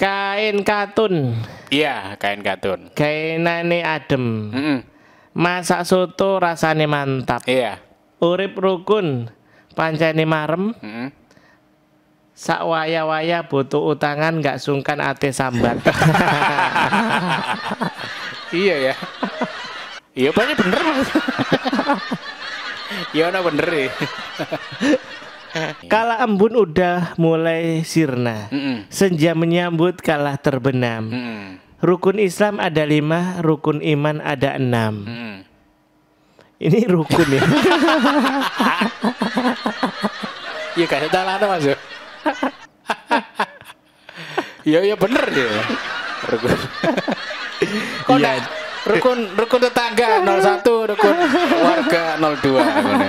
kain katun, Iya, kain katun. kainane adem. Mm-mm. Masak soto rasane mantap. Iya. Urip rukun, pancene marem. Mm-mm. Sak waya-waya butuh utangan nggak sungkan ate sambat. Iya ya. Iya banyak bener mas. Iya bener ya. Kala embun udah mulai sirna. Mm-mm. Senja menyambut kalah terbenam. Mm-mm. Rukun Islam ada lima, rukun iman ada enam. Ini rukun ya. Iya kayak dalan mas ya. Iya iya bener ya. Rukun. Kok Iya. rukun rukun tetangga 01, rukun warga 02 ngono.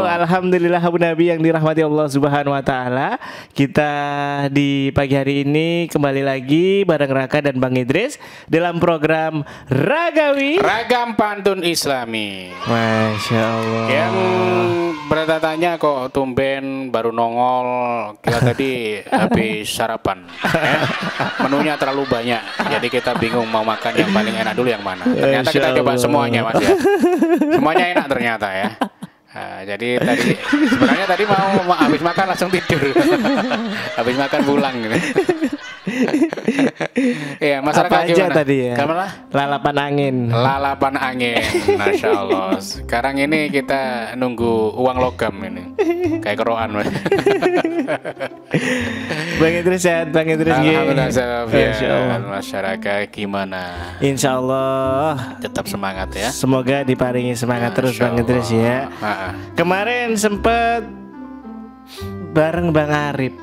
Alhamdulillah Abu Nabi yang dirahmati Allah Subhanahu wa taala. Kita di pagi hari ini kembali lagi bareng Raka dan Bang Idris dalam program Ragawi. Ragam pantun Islami. Masya Allah. Yang bertanya kok tumben baru nongol kita tadi habis sarapan ya. menunya terlalu banyak jadi kita bingung mau makan yang paling enak dulu yang mana ternyata Insya kita coba semuanya mas ya semuanya enak ternyata ya Nah, jadi tadi sebenarnya tadi mau ma- habis makan langsung tidur. Habis makan pulang gitu Iya, masyarakat Apa aja gimana? tadi ya? Gimana? Lalapan angin. Lalapan angin, masya Allah. Sekarang ini kita nunggu uang logam ini, kayak keroan. Bang Idris sehat, Bang Idris. Alhamdulillah, ya. Masya Allah. masyarakat gimana? Insya Allah Tetap semangat ya. Semoga diparingi semangat terus Bang Idris ya. Kemarin sempet bareng Bang Arif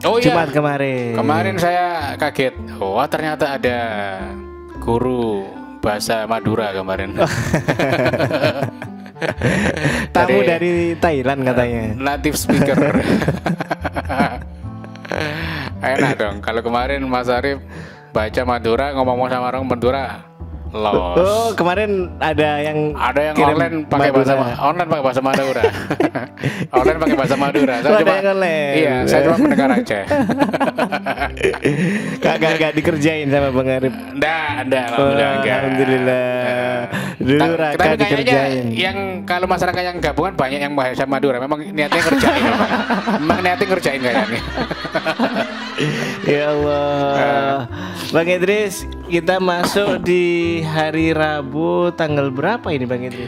Oh iya, Jumat kemarin. kemarin saya kaget. Wah ternyata ada guru bahasa Madura kemarin. Tamu Dari- dari Thailand katanya. native speaker. Enak dong. Kalau kemarin Mas Arif baca Madura ngomong sama orang Madura, los. Oh kemarin ada yang Ada yang online pakai bahasa online pakai bahasa Madura. online pakai bahasa Madura. Saya Oh, ada cuma yang online. Iya, saya cuma mendengar aja. Kagak gak dikerjain sama Bang Arif. Nggak, nggak, Oh, alhamdulillah enggak. Alhamdulillah. Dulu Ta- Raka dikerjain. yang kalau masyarakat yang gabungan banyak yang bahasa Madura. Memang niatnya ngerjain memang. Memang niatnya ngerjain kayaknya. Ya Allah. Bang Idris, kita masuk di hari Rabu tanggal berapa ini Bang Idris?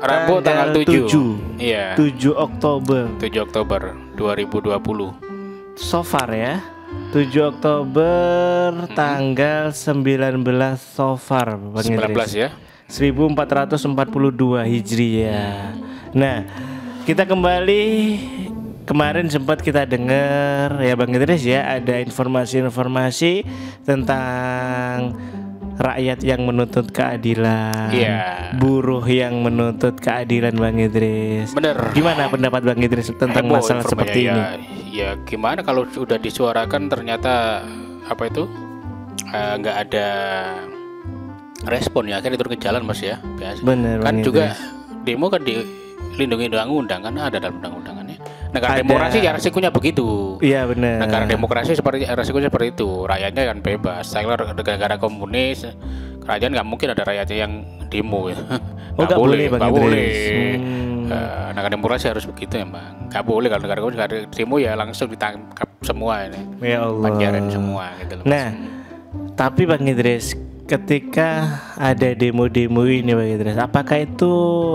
Rabu tanggal 7. 7. Iya. 7 Oktober. 7 Oktober 2020. So far ya. 7 Oktober tanggal 19 so far Bang 19 Idris. ya. 1442 Hijriah. Nah, kita kembali kemarin sempat kita dengar ya Bang Idris ya ada informasi-informasi tentang rakyat yang menuntut keadilan, Iya. buruh yang menuntut keadilan Bang Idris. Bener. Gimana pendapat Bang Idris tentang Heboh masalah seperti ini? ya, Ya gimana kalau sudah disuarakan ternyata apa itu eh, nggak ada respon ya akhirnya turun ke jalan mas ya biasa. Bener, kan Bang juga Idris. demo kan dilindungi undang-undang kan ada dalam undang-undangannya. Negara Ada. demokrasi ya resikonya begitu. Iya benar. Negara demokrasi seperti resikonya seperti itu. Rakyatnya kan bebas. Saya negara komunis, kerajaan nggak mungkin ada rakyatnya yang demo ya. Oh, nggak boleh, Bang nggak Idris. boleh. Hmm. Eh, negara demokrasi harus begitu emang. Nggak boleh kalau negara komunis ada demo ya langsung ditangkap semua ini. Ya Allah. Semua gitu loh. Nah, tapi Bang Idris, ketika ada demo-demo ini Bang Idris, apakah itu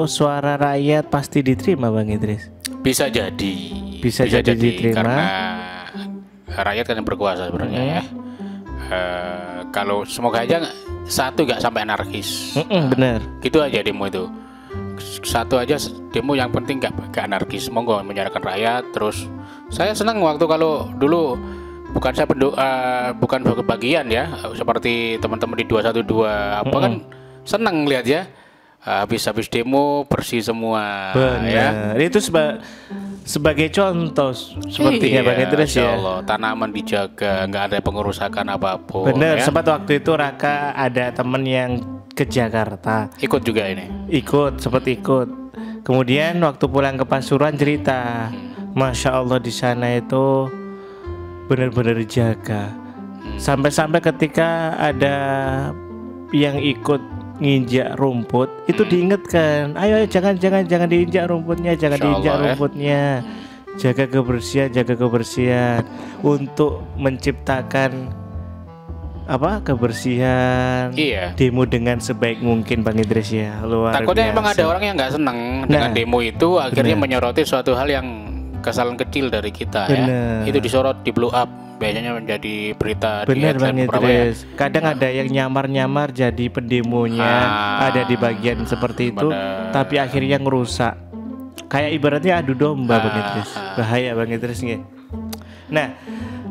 suara rakyat pasti diterima Bang Idris? Bisa jadi. Bisa jadi diterima. karena rakyat kan yang berkuasa sebenarnya Hmm. ya. Eh, kalau semoga aja satu nggak sampai anarkis. Mm-mm, bener. gitu aja demo itu satu aja demo yang penting nggak nggak anarkis monggo menyuarakan rakyat terus saya senang waktu kalau dulu bukan saya pendu, eh, bukan bagian ya seperti teman-teman di 212 apa kan senang lihat ya habis-habis demo bersih semua ya Bener. Itu seba- sebagai contoh sepertinya Iya, Bang Idris ya. Allah, tanaman dijaga nggak ada pengerusakan apa pun Bener, ya. sempat waktu itu Raka ada temen yang ke Jakarta. Ikut juga ini. Ikut, sempat ikut. Kemudian waktu pulang ke Pasuruan cerita, masya Allah di sana itu benar-benar dijaga. Sampai-sampai ketika ada yang ikut nginjak rumput itu diingatkan, ayo, ayo jangan jangan jangan diinjak rumputnya, jangan Insya diinjak Allah, ya. rumputnya. Jaga kebersihan, jaga kebersihan untuk menciptakan apa kebersihan Iya. demo dengan sebaik mungkin Bang Idris ya luar Takutnya emang biasa. ada orang yang nggak seneng dengan Nah, demo itu akhirnya benar. menyoroti suatu hal yang kesalahan kecil dari kita Benar. ya. Itu disorot, di blow up, biasanya menjadi berita di Bener Bang headline beberapa ya. Idris. Kadang ada yang nyamar-nyamar jadi pendemonya, Ah, ada di bagian seperti itu, bener. tapi akhirnya ngerusak. Kayak ibaratnya adu domba Bang Ah, Idris. ah. Bahaya Bang Idris nih. Nah,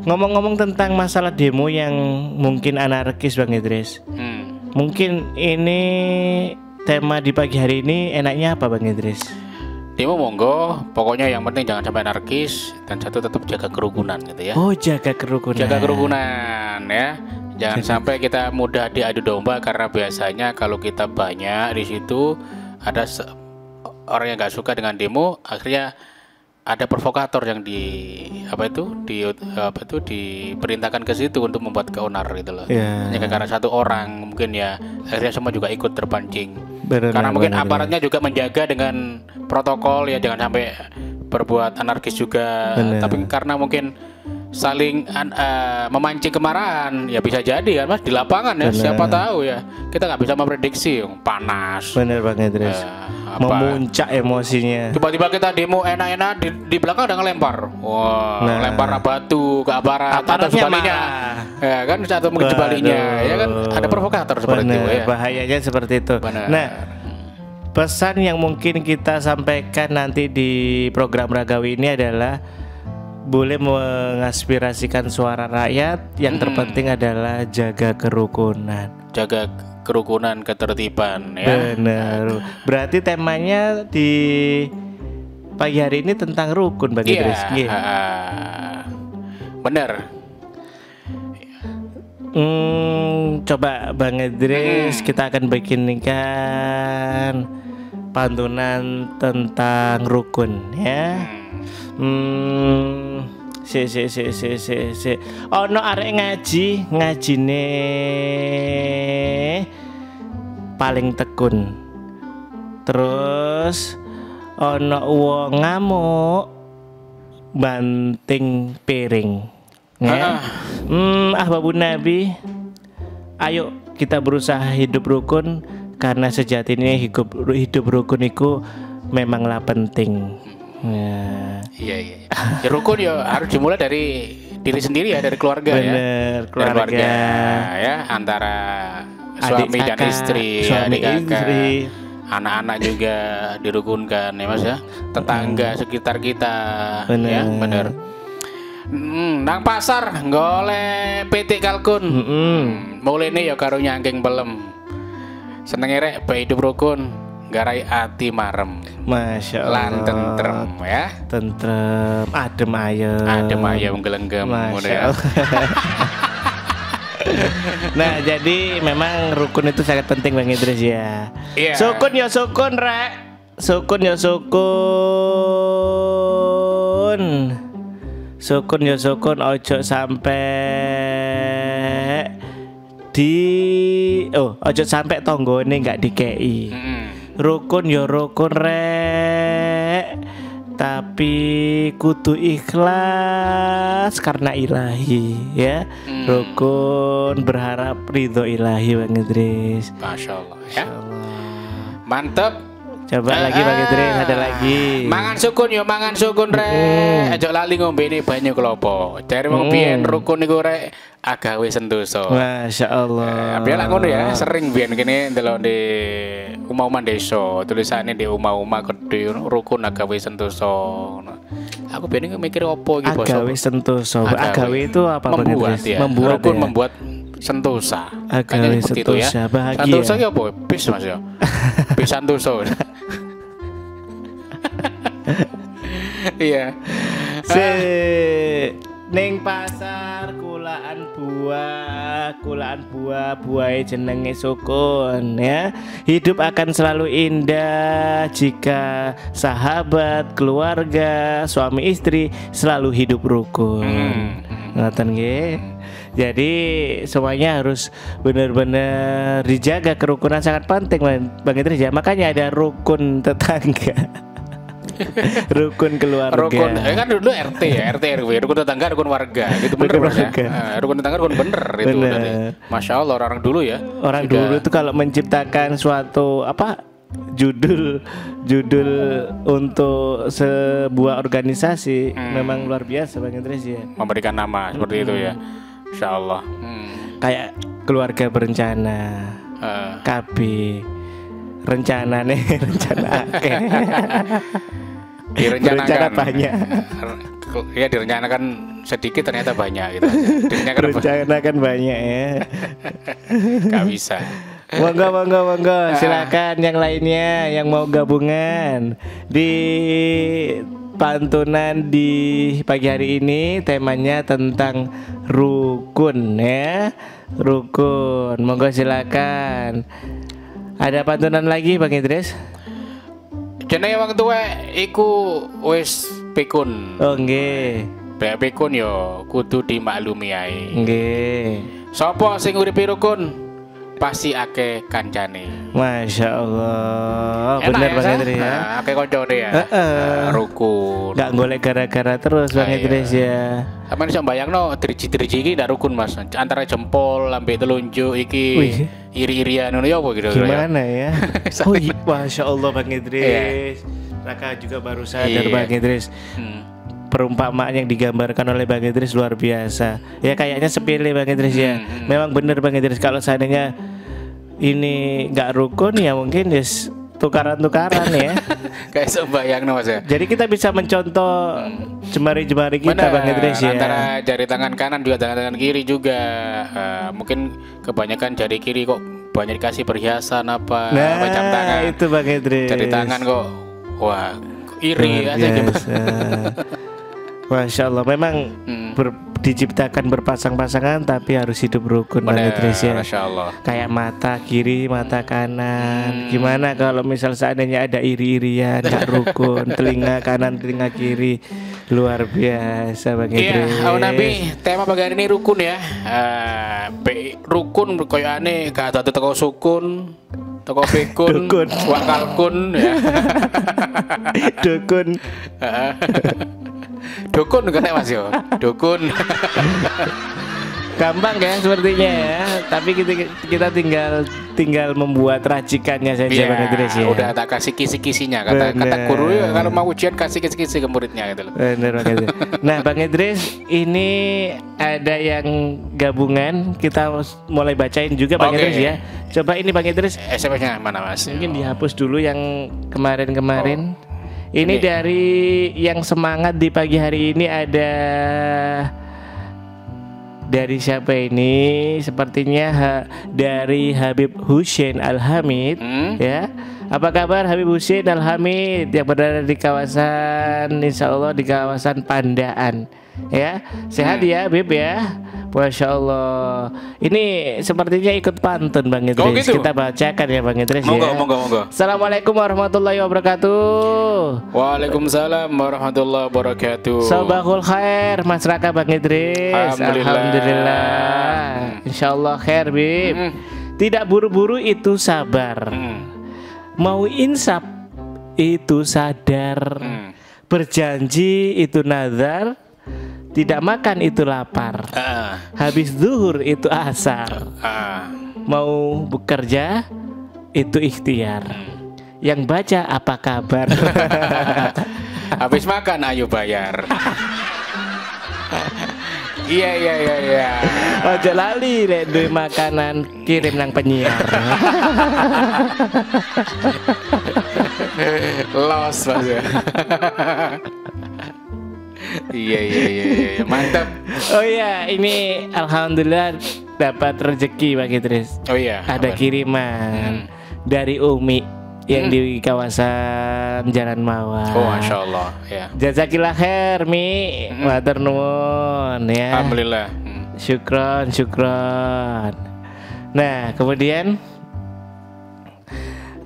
ngomong-ngomong tentang masalah demo yang mungkin anarkis Bang Idris. Hmm. Mungkin ini tema di pagi hari ini enaknya apa Bang Idris? Demo monggo, pokoknya yang penting jangan sampai anarkis dan satu tetap jaga kerukunan gitu ya. Oh, jaga kerukunan. Jaga kerukunan ya. Jangan sampai kita mudah diadu domba karena biasanya kalau kita banyak di situ ada se- orang yang nggak suka dengan demo, akhirnya ada provokator yang di apa itu di apa itu diperintahkan ke situ untuk membuat keonar gitu loh. Ya. Hanya karena satu orang mungkin ya akhirnya semua juga ikut terpancing. Benar, karena mungkin benar, aparatnya juga menjaga dengan protokol ya jangan sampai berbuat anarkis juga. Benar. Tapi karena mungkin saling eh, memancing kemarahan ya bisa jadi kan mas di lapangan ya Benar. siapa tahu ya kita nggak bisa memprediksi panas Bener Bang Idris. eh, apa Memuncak emosinya. tiba-tiba kita demo enak-enak di, di belakang ada ngelempar wah Nah. lempar batu ke aparat atau sebaliknya ya kan atau mungkin sebaliknya ya kan ada provokator seperti Bener, itu ya Bahayanya seperti itu. Benar. Nah, pesan yang mungkin kita sampaikan nanti di program Ragawi ini adalah boleh mengaspirasikan suara rakyat. Yang Hmm. terpenting adalah jaga kerukunan. jaga kerukunan ketertiban ya Benar. Berarti temanya di pagi hari ini tentang rukun bagi Iya, Idris. Nggih. ah, bener Hmm, coba Bang Idris kita akan bikinkan pantunan tentang rukun ya. Hmm, si si si si si si. Ono arek ngaji ngajine paling tekun. Terus ono wong ngamuk banting piring. Ya. Ah. Hmm, ahbabun Nabi, ayo kita berusaha hidup rukun karena sejatinya hidup hidup rukun itu memanglah penting. Ya. iya iya ya, rukun ya harus dimulai dari diri sendiri ya dari keluarga ya Bener, Dari keluarga. ya antara Adik suami dan kakak, istri suami adik kakak istri. anak-anak juga dirukunkan ya mas ya tetangga sekitar kita Bener. ya bener Hmm, nang pasar golek PT Kalkun. Mm-mm. Hmm, mulai nih ya karo nyangking belem. Seneng rek bae hidup rukun, garai ati marem. Masya Allah. Lan tentrem ya. Tentrem, adem ayem. Adem ayam gelenggem Masya ya. Allah. nah, jadi memang rukun itu sangat penting Bang Idris ya. Iya. Sukun ya sukun, Rek. Sukun ya sukun. Sukun ya sukun ojo sampai di oh ojo sampai tonggone nggak dikei. Mm-mm. Rukun ya rukun rek tapi kudu ikhlas karena ilahi ya Hmm. rukun berharap ridho ilahi Bang Idris Masya Allah ya. Allah. Mantep. Coba lagi Bang Idris ada lagi Mangan sukun yo mangan sukun rek. Aja lali ngombe banyu klopo. Cari wong Mm. biyen rukun iku rek agawe sentosa. Masya Allah Biar lah ngono ya, sering biyen kene ndelok di umah-umah desa, tulisannya di umah-umah gede rukun agawe sentosa. Aku biyen iki mikir opo iki basa. agawe sentosa Agawe. agawe itu apa membuat ya. membuat rukun ya? membuat sentosa. Agawe ya. sentosa, bahagia. Sentosa ki apa? Bis Mas ya. Bis sentosa. Iya. Si Ning pasar kulaan buah, kulaan buah, buah jenenge sukun ya. Hidup akan selalu indah jika sahabat, keluarga, suami istri selalu hidup rukun. Hmm. Ngoten nggih. Jadi semuanya harus benar-benar dijaga kerukunan sangat penting Bang Idris ya. Makanya ada rukun tetangga. rukun keluarga. Rukun, eh kan dulu RT ya, RT RW, rukun tetangga, rukun warga, gitu bener Rukun ya. Eh, rukun tetangga, rukun bener itu. Bener. dari- Masya Allah orang dulu ya. Orang sudah- dulu itu kalau menciptakan suatu apa judul judul untuk sebuah organisasi Hmm. memang luar biasa Bang Idris ya. memberikan nama seperti itu ya. Insya Allah. Hmm. Kayak keluarga berencana, Eh, KB rencana nih rencana direncanakan Berencana banyak. ya direncanakan sedikit ternyata banyak gitu direncanakan rencana kan banyak ya. nggak bisa Monggo monggo monggo. Silakan yang lainnya yang mau gabungan. Di pantunan di pagi hari ini temanya tentang rukun ya. Rukun. Monggo silakan. Ada pantunan lagi Bang Idris? Jenenge wong tuwa iku wis pikun. Oh nggih pikun yo kudu dimaklumi ae. Nggih. Sapa sing uripe rukun pasti akeh kancane Masya Allah Enak bener ya, Bang? Idris ya Nah, akeh koncone ya Heeh. Nah, rukun nggak golek gara-gara terus Bang Ah, iya. Idris ya Apa iso bayangno driji-driji iki ndak rukun Mas. Antara jempol lambe telunjuk iki Wih. iri-irian ngono ya apa gitu. Gimana ya? Oh, iya. Masya Allah Bang Idris. Raka juga baru sadar Iya. Bang Idris. Hmm. Perumpamaan yang digambarkan oleh Bang Idris luar biasa. Ya kayaknya sepele Bang Idris ya. Hmm, Memang benar Bang Idris kalau seandainya ini nggak rukun ya mungkin yes, tukaran-tukaran ya. Kayak iso bayangno Mas ya. Jadi kita bisa mencontoh jemari-jemari kita Benar, Bang Idris ya. Antara jari tangan kanan juga tangan tangan kiri juga. Eh, mungkin kebanyakan jari kiri kok banyak dikasih perhiasan apa Nah, apa jam tangan. itu Bang Idris. Jari tangan kok wah iri aja gitu. Masya Allah, memang Hmm. ber- diciptakan berpasang-pasangan tapi harus hidup rukun Idris ya. Masya Allah. Kayak mata kiri, mata Hmm. kanan. Gimana kalau misal seandainya ada iri-irian, nggak rukun, telinga kanan, telinga kiri, luar biasa Bang. Iya, oh Nabi, tema pagi hari ini rukun ya. Eh, be- rukun koyo aneh gak ada teko sukun, teko pikun, Dukun. wakalkun ya. Dukun. Dukun kena Mas yo. Dukun. Gampang ya sepertinya ya. Tapi kita kita tinggal tinggal membuat racikannya saja Iya, Bang Idris ya. udah tak kasih kisi-kisinya kata kata Bener. guru ya, kalau mau ujian kasih kisi-kisi ke muridnya gitu loh. Bener Bang Idris. Nah Bang Idris ini ada yang gabungan kita mulai bacain juga Bang Oke. Idris ya. Coba ini Bang Idris SMS-nya mana Mas? mungkin dihapus dulu yang kemarin-kemarin. Ini, Ini. dari yang semangat di pagi hari ini ada dari siapa ini? Sepertinya ha- dari Habib Hussein Al-Hamid Hmm? ya. Apa kabar Habib Hussein Al-Hamid yang berada di kawasan Insya Allah di kawasan Pandaan ya. Sehat Hmm. ya Habib ya. Masya Allah. Ini sepertinya ikut pantun Bang Idris. Oh, gitu? Kita bacakan ya Bang Idris Monggo, ya. monggo, monggo. Assalamualaikum warahmatullahi wabarakatuh. Waalaikumsalam warahmatullahi wabarakatuh. Sabahul khair Mas Raka Bang Idris. Alhamdulillah. Alhamdulillah. Insya Allah khair Bib. Hmm. Tidak buru-buru itu sabar. Hmm. Mau insaf itu sadar. Hmm. Berjanji itu nazar. Tidak makan itu lapar. Ah, Habis zuhur itu asar. ah. Mau bekerja itu ikhtiar. Yang baca apa kabar? Habis makan ayo bayar. Iya iya iya iya. Ojo lali lek duwe makanan kirim nang penyiar. Los mas. Iya iya iya iya mantap. Oh iya, ini alhamdulillah dapat rezeki Bang Idris. Oh iya. Ada apa? kiriman dari Umi. yang di kawasan Jalan Mawar. Oh, masya Allah. Ya. Jazakillah khair Mi, matur nuwun ya. Alhamdulillah. Hmm. Syukron, syukron. Nah, kemudian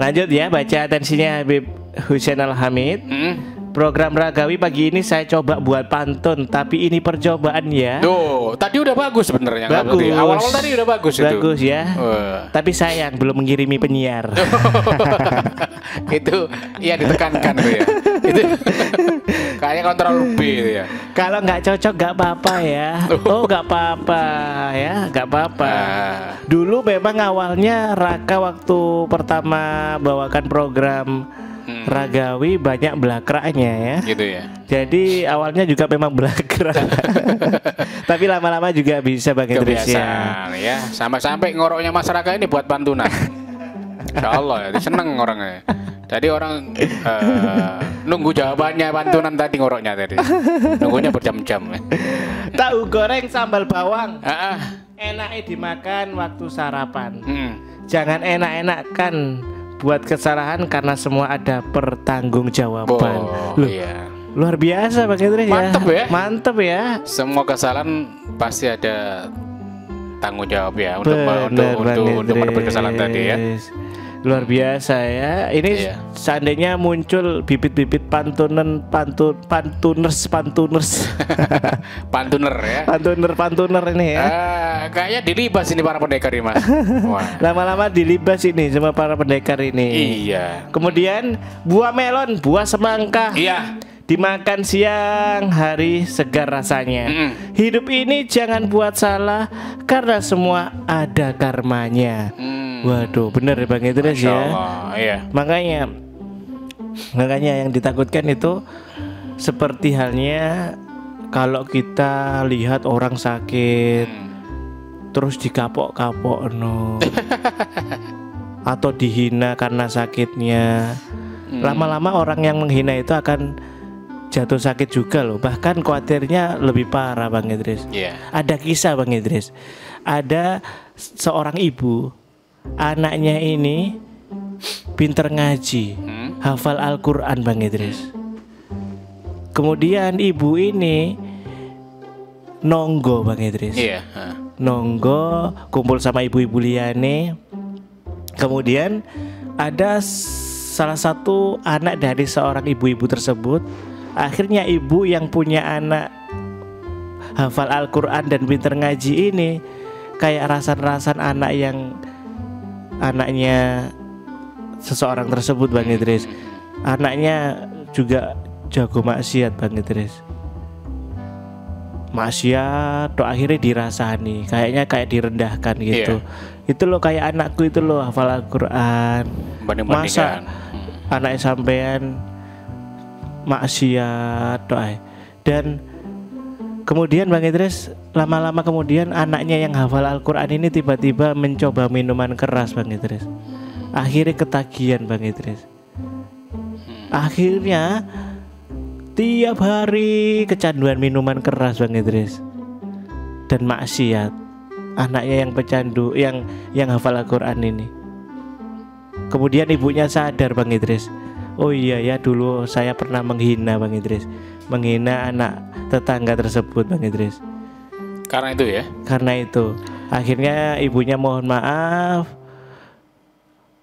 lanjut ya baca atensinya Habib Husain Al-Hamid. Hmm. Program Ragawi pagi ini saya coba buat pantun, tapi ini percobaan ya. Tuh, tadi udah bagus sebenarnya. Bagus. Awal-awal tadi udah bagus, itu. Bagus ya. Wah. Tapi sayang belum mengirimi penyiar. itu iya ditekankan tuh ya. itu kayaknya kontrol B itu ya. Kalau nggak cocok nggak apa-apa ya. Oh nggak apa-apa ya, nggak apa-apa. Ah. Dulu memang awalnya Raka waktu pertama bawakan program Hmm. Ragawi banyak belakraknya ya. gitu ya. Jadi awalnya juga memang belakrak. Tapi lama-lama juga bisa Bang Idris ya. Kebiasaan ya. Sampai-sampai ngoroknya masyarakat ini buat pantunan. Insya Allah ya, seneng orangnya. Tadi orang eh, nunggu jawabannya pantunan tadi ngoroknya tadi. Nunggunya berjam-jam. Tahu goreng sambal bawang ah. enaknya dimakan waktu sarapan. Hmm. Jangan enak-enakan buat kesalahan karena semua ada pertanggungjawaban. Oh, Loh, iya. luar biasa Idris ya. Mantep ya. Mantep ya. Semua kesalahan pasti ada tanggung jawab ya untuk Bener, untuk untuk, untuk kesalahan tadi ya. Luar biasa ya. Ini Iya. seandainya muncul bibit-bibit pantunan pantun pantuners pantuners Pantuner ya. pantuner pantuner ini ya. Ah, kayaknya dilibas ini para pendekar ini mas. Lama-lama dilibas ini sama para pendekar ini. Iya. Kemudian buah melon, buah semangka. Iya. Dimakan siang hari segar rasanya. Mm-mm. Hidup ini jangan buat salah karena semua ada karmanya. Hmm. Waduh, bener ya Bang Idris ya. Allah, Iya. Makanya makanya yang ditakutkan itu seperti halnya kalau kita lihat orang sakit Hmm. terus dikapok-kapok no atau dihina karena sakitnya Hmm. lama-lama orang yang menghina itu akan jatuh sakit juga loh bahkan khawatirnya lebih parah Bang Idris Iya. ada kisah Bang Idris ada seorang ibu anaknya ini pinter ngaji Hmm. hafal Al-Quran Bang Idris kemudian ibu ini nonggo Bang Idris Iya. ah. nonggo kumpul sama ibu-ibu liane kemudian ada salah satu anak dari seorang ibu-ibu tersebut akhirnya ibu yang punya anak hafal Al-Quran dan pinter ngaji ini kayak rasan-rasan anak yang anaknya seseorang tersebut Bang Idris. Anaknya juga jago maksiat Bang Idris. Maksiat tuh akhirnya dirasani. Kayaknya kayak direndahkan gitu. Itu loh kayak anakku itu loh hafal Al-Quran. Masa anak sampean maksiat doa dan kemudian Bang Idris lama-lama kemudian anaknya yang hafal Al-Quran ini tiba-tiba mencoba minuman keras Bang Idris. Akhirnya ketagihan Bang Idris. Akhirnya tiap hari kecanduan minuman keras Bang Idris. Dan maksiat anaknya yang pecandu yang yang hafal Al-Quran ini. Kemudian ibunya sadar Bang Idris oh iya ya dulu saya pernah menghina Bang Idris. Menghina anak tetangga tersebut Bang Idris. Karena itu ya. karena itu. Akhirnya ibunya mohon maaf.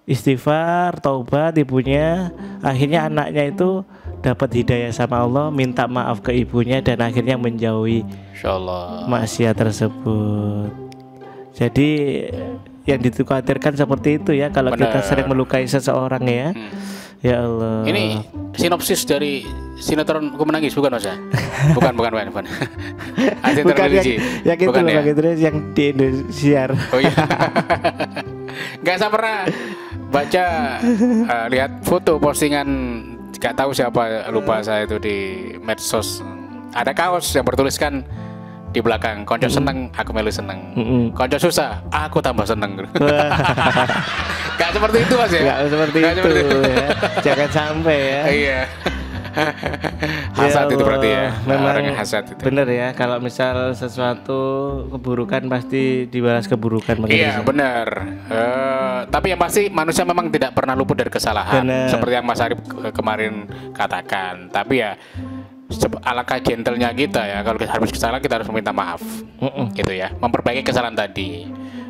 Istighfar taubat ibunya. Akhirnya anaknya itu dapat hidayah sama Allah minta maaf ke ibunya dan akhirnya menjauhi maksiat tersebut. Jadi yang dikhawatirkan seperti itu ya kalau kita Benar. sering melukai seseorang ya. Hmm. Ya Allah Ini sinopsis dari sinetron Aku Menangis bukan Mas ya? Bukan, bukan, bukan, bukan. Asin bukan yang, televisi. yang itu bukan loh ya? Idris yang di Indonesia Oh iya. Gak saya pernah baca eh, lihat foto postingan gak tahu siapa lupa saya itu di medsos ada kaos yang bertuliskan di belakang konco seneng aku melu seneng Mm-mm. konco susah aku tambah seneng gak seperti itu mas ya Nggak seperti Nggak itu seperti itu. ya. Jangan sampai ya. iya hasad itu berarti ya. Memang Orang hasad itu. bener ya kalau misal sesuatu keburukan pasti dibalas keburukan Iya sih. benar. Eh, tapi yang pasti manusia memang tidak pernah luput dari kesalahan. Benar. Seperti yang Mas Arif ke- kemarin katakan. Tapi ya alangkah gentlenya kita ya kalau kita habis kesalahan kita harus meminta maaf. Mm-mm. Gitu ya. Memperbaiki kesalahan tadi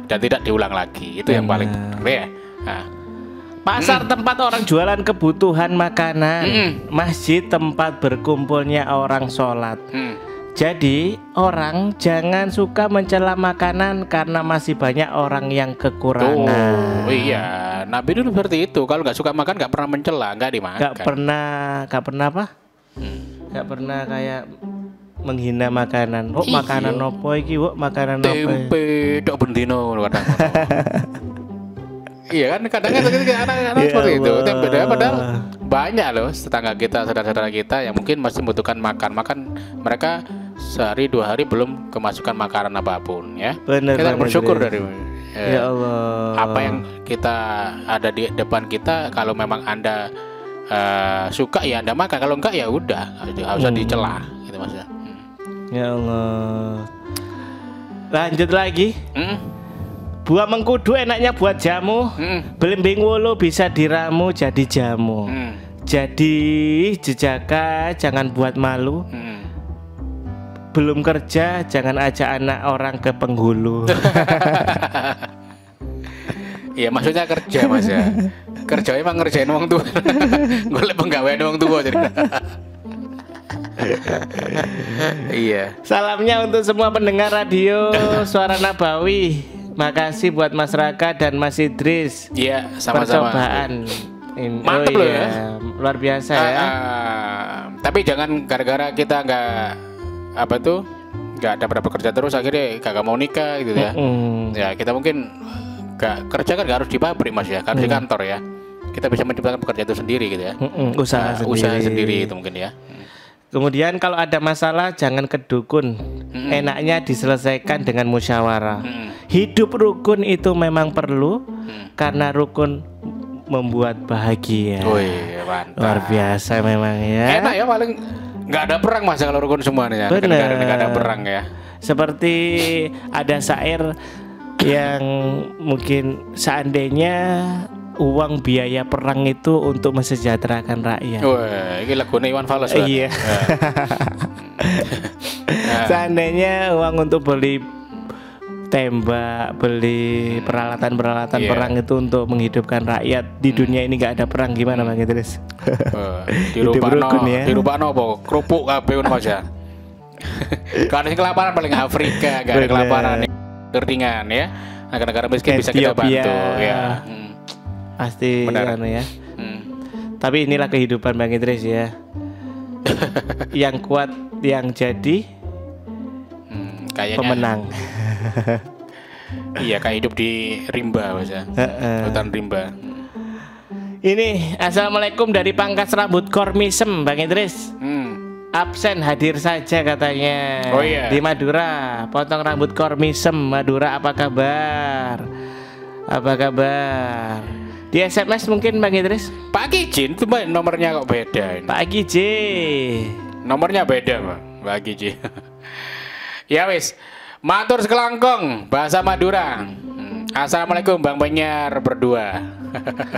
dan tidak diulang lagi. Itu yang paling ya. Nah, Pasar tempat orang jualan kebutuhan makanan, Mm-mm. masjid tempat berkumpulnya orang sholat. hmm. Jadi orang jangan suka mencela makanan karena masih banyak orang yang kekurangan. Oh iya, Nabi dulu seperti itu. Kalau nggak suka makan nggak pernah mencela, nggak dimakan. Gak pernah, gak pernah apa? Gak pernah kayak menghina makanan. Oh makanan opo iki, oh makanan opo. Tempe, dok bendino kadang. iya kan kadang kan anak-anak Ya seperti itu. Tempe padahal banyak loh tetangga kita, saudara-saudara kita yang mungkin masih membutuhkan makan. Makan mereka sehari dua hari belum kemasukan makanan apa pun ya. Bener kita banget, bersyukur Dres. dari eh, Ya Allah. apa yang kita ada di depan kita kalau memang anda eh, suka ya anda makan kalau enggak ya udah nggak usah Hmm. dicela gitu mas ya Hmm. Ya Allah. Lanjut lagi. Hmm. Buah mengkudu enaknya buat jamu. Hmm. Belimbing wulu bisa diramu jadi jamu. Hmm. Jadi jejaka jangan buat malu. Hmm. Belum kerja jangan ajak anak orang ke penghulu. Iya maksudnya kerja mas ya Kerja emang ngerjain uang tua Golek penggawean uang tua jadi Iya Salamnya untuk semua pendengar radio Suara Nabawi. Makasih buat Mas Raka dan Mas Idris. Iya sama-sama Percobaan. Ini- Mantep oh loh iya, ya. Luar biasa Ah, ya. ah. Tapi jangan gara-gara kita nggak Apa tuh nggak dapat dapat kerja terus akhirnya kagak mau nikah gitu ya Mm. Ya kita mungkin nggak kerja kan nggak harus di pabrik mas ya Harus di kantor ya Kita bisa menciptakan pekerjaan itu sendiri gitu ya Mm-mm, Usaha Nah, sendiri. Usaha sendiri itu mungkin ya Kemudian kalau ada masalah jangan ke dukun. Enaknya diselesaikan dengan musyawarah. Mm. Hidup rukun itu memang perlu Mm. karena rukun membuat bahagia. Wih mantap Luar biasa memang ya. Enak ya paling nggak ada perang mas kalau rukun semua nih ya. Bener. Negara-negara ada perang ya. Seperti ada syair yang mungkin seandainya uang biaya perang itu untuk mesejahterakan rakyat. Wah, ini lagu Iwan Fals. Iya. Nah, Seandainya uang untuk beli tembak, beli peralatan-peralatan Iya. perang itu untuk menghidupkan rakyat di dunia ini nggak ada perang gimana Bang Idris? Hidup dirubakno, rukun ya. dirubakno apa? Kerupuk kabeh. Kalau yang kelaparan paling Afrika, gak ada kelaparan keringan ya. Negara-negara miskin bisa kita bantu ya. Hmm. Pasti Benar. anu ya. Hmm. Tapi inilah kehidupan Bang Idris ya. yang kuat yang jadi Hmm, kayaknya pemenang. iya kayak hidup di rimba Mas ya. Hutan rimba. Ini assalamualaikum dari pangkas rambut kormisem Bang Idris. Hmm. Absen hadir saja katanya. Oh iya. Di Madura, potong rambut kormisem Madura apa kabar? Apa kabar? Di SMS mungkin Bang Idris? Pak Kijin tuh Mbak, nomornya kok beda ini. Pak J. Nomornya beda, Pak. Pak Kijin. ya wis. Matur sekelangkong bahasa Madura. Assalamualaikum Bang Penyer berdua.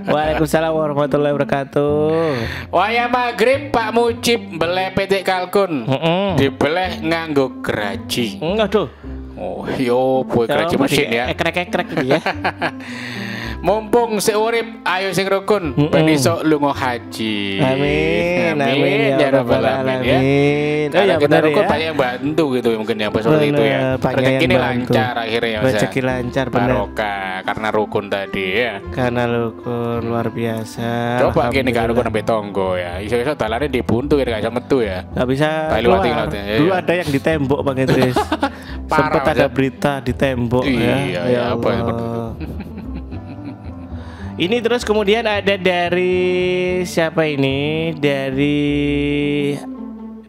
Waalaikumsalam warahmatullahi wabarakatuh. Waya maghrib Pak Mujib beleh petik kalkun. Heeh. Dibeleh nganggo geraji. Enggak tuh. Oh, yo boy geraji mesin ya. Ekrek-ekrek gitu ya. Mumpung seurip ayo sing rukun Mm-mm. ben iso lunga haji. Amin, amin, ya rabbal alamin. ya. Oh ya kita benar rukun ya. banyak yang bantu gitu mungkin yang seperti itu ya. Rezeki ini lancar akhirnya ya. Ya. Rezeki lancar benar. Barokah karena rukun tadi ya. Karena rukun luar biasa. Coba gini gak rukun sampai tonggo ya. Iso-iso dalane dibuntu ya gak bisa metu ya. Gak bisa keluar. Ya, Dulu iya. ada yang di tembok Bang Idris. Sempat ada ya. berita di tembok ya. Iya, ya, apa ya, Allah. Ini terus kemudian ada dari siapa ini? Dari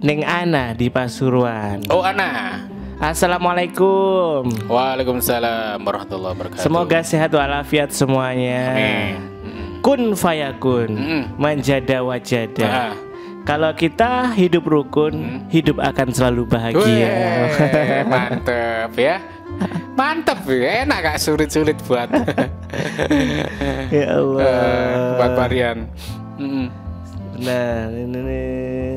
Neng Ana di Pasuruan. Oh Ana. Assalamualaikum. Waalaikumsalam warahmatullahi wabarakatuh. Semoga sehat walafiat semuanya. Amin. Kun fayakun, Mm. manjada wajada. Ah. Kalau kita hidup rukun, hidup akan selalu bahagia. Weh, mantep ya. Mantep ya, enak gak sulit-sulit buat ya Allah. eh, buat varian. Mm. Benar, ini nih.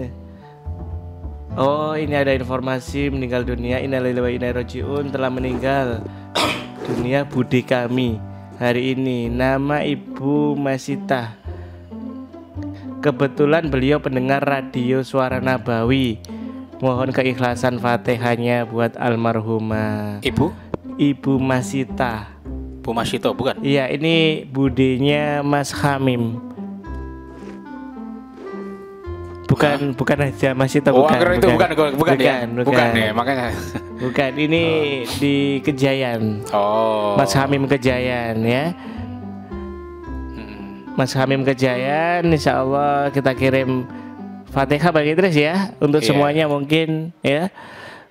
Oh, ini ada informasi meninggal dunia Innalillahi wa inna ilaihi rajiun telah meninggal dunia budi kami hari ini. Nama Ibu Masita. Kebetulan beliau pendengar radio Suara Nabawi. Mohon keikhlasan Fatihahnya buat almarhumah Ibu, Ibu Masita. Bu Masito bukan? Iya, ini budenya Mas Hamim. Bukan bukan aja Mas itu oh, bukan. itu bukan, bukan, bukan, ya, bukan, bukan ya, makanya. Bukan, ini di Kejayan. Oh. Mas Hamim Kejayan ya. Mm. Mas Hamim Kejayan, Insya Allah kita kirim Fatihah bagi Idris ya untuk Iya. semuanya mungkin ya.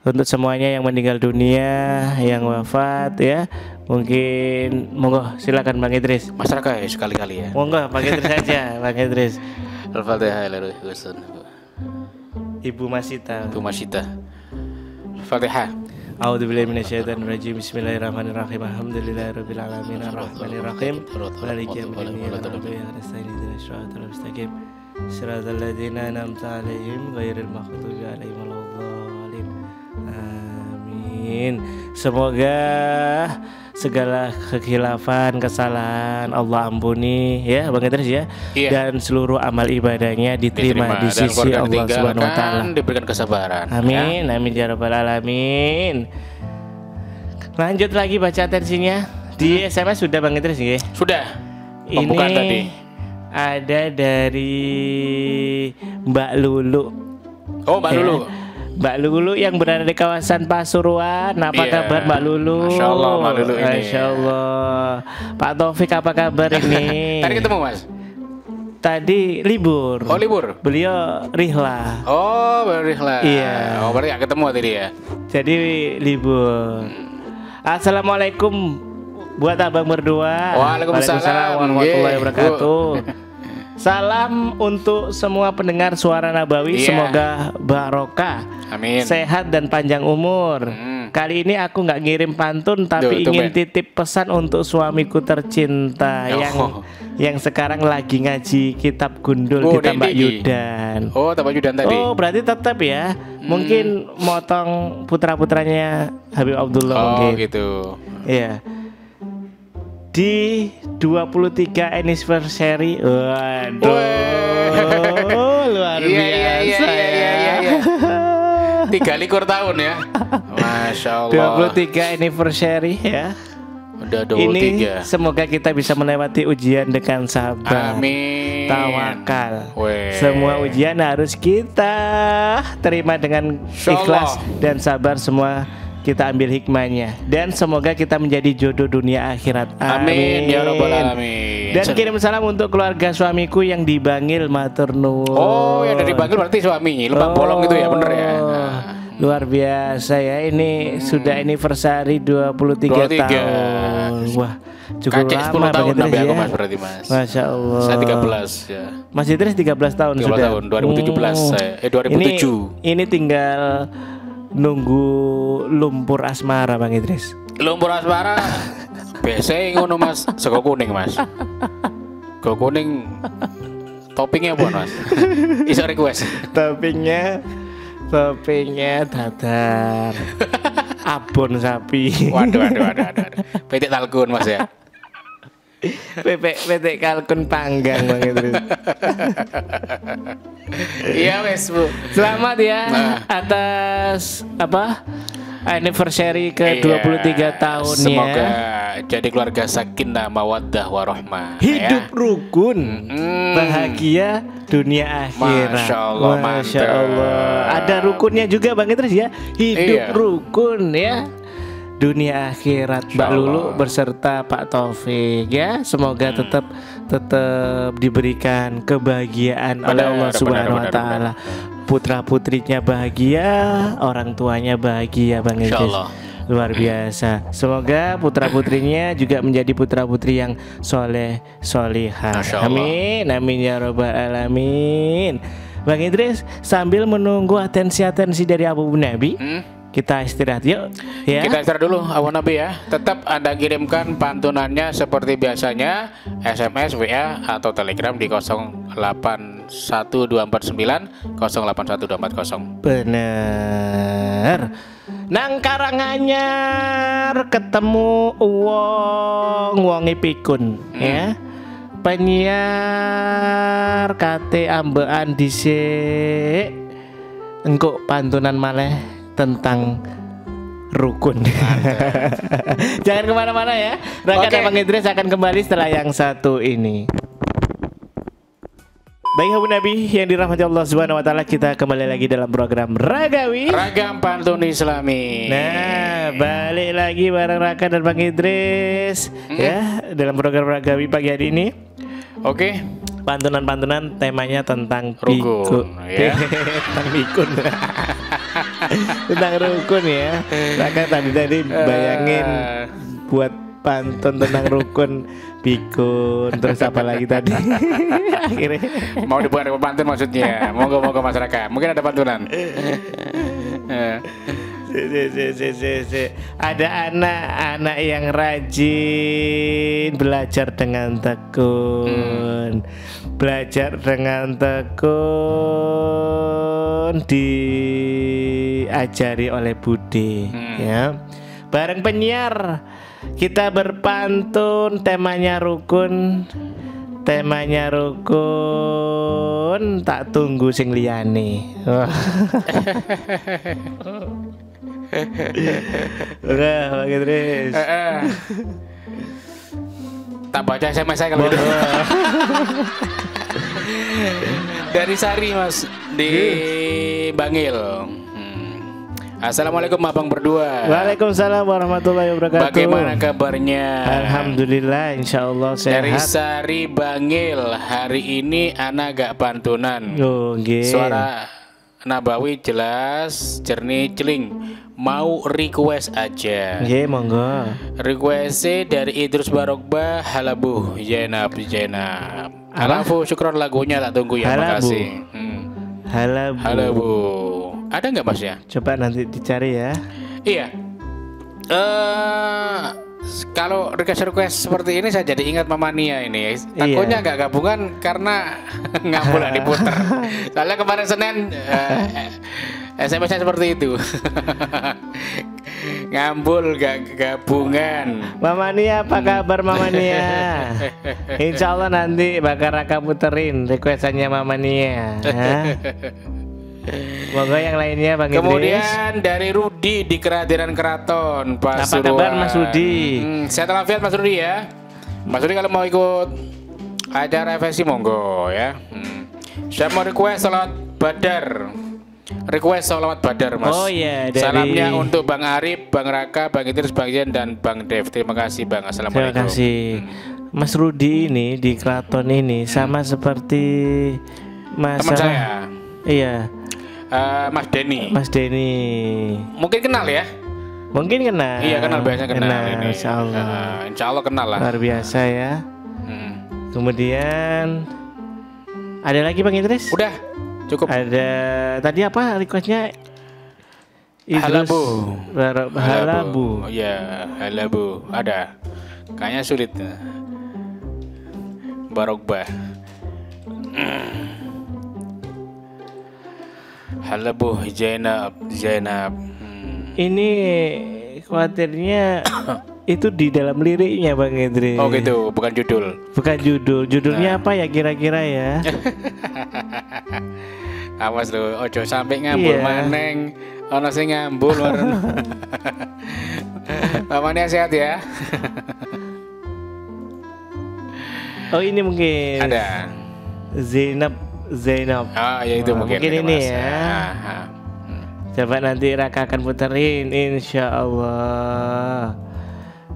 Untuk semuanya yang meninggal dunia, yang wafat ya. Mungkin monggo silakan Bang Idris. Masyarakat ya sekali-kali ya. Monggo Bang Idris saja, Bang Idris. Al-Fatihah wasallam. Ibu Masita. Bu Masita. Fatihah. A'udzu billahi minasyaitonir rajim. Bismillahirrahmanirrahim. Alhamdulillahirabbil alamin arrahmanir rahim. Maliki yaumiddin. Iyyaka na'budu wa iyyaka nasta'in. Ihdinas siratal mustaqim. Siratal ladzina an'amta 'alaihim ghairil maghdubi 'alaihim waladdallin. Amin. Semoga segala kekhilafan, kesalahan Allah ampuni ya Bang Idris ya. Iya. Dan seluruh amal ibadahnya diterima, di dan sisi Allah Subhanahu wa taala. diberikan kesabaran. ya. Amin, amin ya rabbal alamin. Lanjut lagi baca tensinya di SMS sudah Bang Idris ya. Sudah. Ini Pembukaan tadi. Ada dari Mbak Lulu. Oh, Mbak Ya. Lulu. Mbak Lulu yang berada di kawasan Pasuruan. Apa Iya. kabar Mbak Lulu? Masya Allah, Mbak Lulu ini. Masya Allah. Pak Taufik apa kabar ini? Tadi ketemu, Mas. Tadi libur. Oh, libur. Beliau rihlah. Oh, berarti lah. Iya. Oh, berarti gak ketemu tadi ya. Jadi libur. Assalamualaikum buat abang berdua. Waalaikumsalam. warahmatullahi Ye. wabarakatuh. Salam untuk semua pendengar suara Nabawi. Iya. Semoga barokah, Amin. sehat dan panjang umur. Hmm. Kali ini aku nggak ngirim pantun tapi Duh, ingin titip pesan untuk suamiku tercinta Oh. yang yang sekarang lagi ngaji kitab gundul Oh, di Tambak Dendi. Yudan. Oh, tambah Yudan tadi. Oh, berarti tetap ya. Mungkin motong putra-putranya Habib Abdullah Oh, mungkin. gitu. Iya. Di 23 anniversary. Waduh. luar Iya, iya, iya, biasa iya, iya, ya. iya. Tiga likur tahun ya. Masya Allah. 23 anniversary ya. Udah 23. Ini semoga kita bisa melewati ujian dengan sabar. Amin. Tawakal. Weh. Semua ujian harus kita terima dengan ikhlas dan sabar semua kita ambil hikmahnya dan semoga kita menjadi jodoh dunia akhirat. Amin. Ya Rabbal Alamin. Dan kirim salam untuk keluarga suamiku yang di Bangil matur nuwun. Oh, yang dari Bangil berarti suami. Lubang bolong itu ya, bener ya. Oh, Nah. Luar biasa ya. Ini sudah anniversary 23, 23. tahun. Wah, cukup Kacek 10 lama tahun Bang Idris sampai aku ya. mas berarti mas. Masya Allah. Saya 13 ya. Mas Idris 13 tahun 13 sudah. tahun, 2017 Hmm. saya. Eh, 2007. Ini, ini tinggal nunggu lumpur asmara Bang Idris. Lumpur asmara. Biasanya ngono mas. Sego kuning mas. Sego kuning. Toppingnya apa mas? Iso request. Toppingnya toppingnya dadar. Abon sapi. Waduh, waduh, waduh, waduh. waduh. Petik talkun mas ya. Pepek pepek kalkun panggang Bang Idris. Iya wes bu. Selamat ya Nah. atas apa? Anniversary ke 23 Iya, tahunnya. Semoga jadi keluarga sakinah mawaddah warahmah. Hidup ya. rukun. Hmm. Bahagia dunia akhirat. Masya Allah, Masya mantap. Allah. Ada rukunnya juga Bang Idris ya. Hidup Iya. rukun ya. Dunia akhirat Mbak Lulu Allah. beserta Pak Taufik ya. Semoga Hmm. tetap tetap diberikan kebahagiaan oleh Benar, Allah benar, Subhanahu wa taala. Putra putrinya bahagia, orang tuanya bahagia Bang Insya Idris. Allah. Luar biasa. Semoga putra putrinya juga menjadi putra putri yang soleh solihah. Allah. Amin, amin ya robbal alamin. Bang Idris sambil menunggu atensi-atensi dari Abu Nabi, Hmm? Kita istirahat yuk ya. Kita istirahat dulu Abu Nabi ya. Tetap Anda kirimkan pantunannya seperti biasanya SMS, WA atau Telegram di 081249 081240. Bener. Nang Karanganyar ketemu wong wongi pikun ya. Penyiar kate ambean dhisik engko pantunan maleh tentang rukun. Jangan ke mana-mana ya. Raka Oke. dan Bang Idris akan kembali setelah yang satu ini. Baik Abu Nabi yang dirahmati Allah Subhanahu wa taala kita kembali lagi dalam program Ragawi. Ragam pantun Islami. Nah, balik lagi bareng Raka dan Bang Idris ya dalam program Ragawi pagi hari ini. Oke. Pantunan-pantunan temanya tentang Rukun, pikun. ya. tentang pikun. tentang rukun ya. Raka tadi tadi bayangin Eh, buat pantun tentang rukun pikun terus apa lagi tadi akhirnya mau dibuat pantun maksudnya. Monggo monggo masyarakat. Mungkin ada pantunan. Ada anak-anak yang rajin belajar dengan tekun, belajar dengan tekun diajari oleh Budi, ya. Bareng penyiar kita berpantun temanya rukun, temanya rukun tak tunggu sing liyane. Udah, Bang Idris. eh, eh. Tak baca SMS saya kalau gitu. Dari Sari Mas di Bangil. Hmm. Assalamualaikum abang berdua. Waalaikumsalam warahmatullahi wabarakatuh. Bagaimana kabarnya? Alhamdulillah, insya Allah Dari sehat. Sari Bangil hari ini anak gak pantunan. Oh, nggih. Suara Nabawi jelas, jernih, celing. Mau request aja. Nggih, monggo. Requestnya dari Idrus Barokba Halabu Zainab Zainab. Halabu syukron lagunya tak tunggu ya Halabu. makasih. Hmm. Halo, Bu. Halabu. Ada nggak mas ya? Coba nanti dicari ya. Iya. Eh kalau request request seperti ini saya jadi ingat Mama Nia ini. Takutnya Iya. nggak gabungan karena nggak boleh diputar. Soalnya kemarin Senin eh, SMS-nya seperti itu. Ngambul gak gabungan. Mama Nia, apa kabar Mama Nia? Insya Allah nanti bakal Raka puterin requestannya Mama Monggo yang lainnya Bang Idris. Kemudian dari Rudi di Keradiran Keraton Apa Pasuruan. kabar, Mas Rudi? Hmm, sehat walafiat Mas Rudi ya. Mas Rudi kalau mau ikut acara FSI monggo ya. Hmm. Saya mau request salat Badar. Request salawat Badar Mas. Oh, iya, dari- Salamnya untuk Bang Arif, Bang Raka, Bang Idris, Bang Yen dan Bang Dev. Terima kasih Bang. Terima Assalamualaikum. kasih. Mas Rudi ini di Keraton ini sama seperti Mas Teman apa? saya, Iya, eh, Mas Denny. Mas Denny. Mungkin kenal ya? Mungkin kenal. Iya kenal biasanya kenal, ini. Insya Allah. Eh, insya Allah kenal lah. Luar biasa ya. Hmm. Kemudian ada lagi Bang Idris? Udah cukup. Ada tadi apa requestnya? Idrus Halabu. Bar- Halabu. Iya, halabu. Ada. Kayaknya sulit. Barokbah. Halabu Zainab, Zainab. Hmm. Ini khawatirnya itu di dalam liriknya Bang Idris. Oh gitu, bukan judul. Bukan judul. Nah. Judulnya apa ya kira-kira ya? Awas lu, ojo sampai ngambul Iya. maneng. Ono sing ngambul. Mamanya sehat ya. oh ini mungkin. Ada. Zainab Zainab. Ah, ya itu Wah, mungkin. mungkin ini ya. Ah, ah. Hmm. Coba nanti Raka akan puterin insya Allah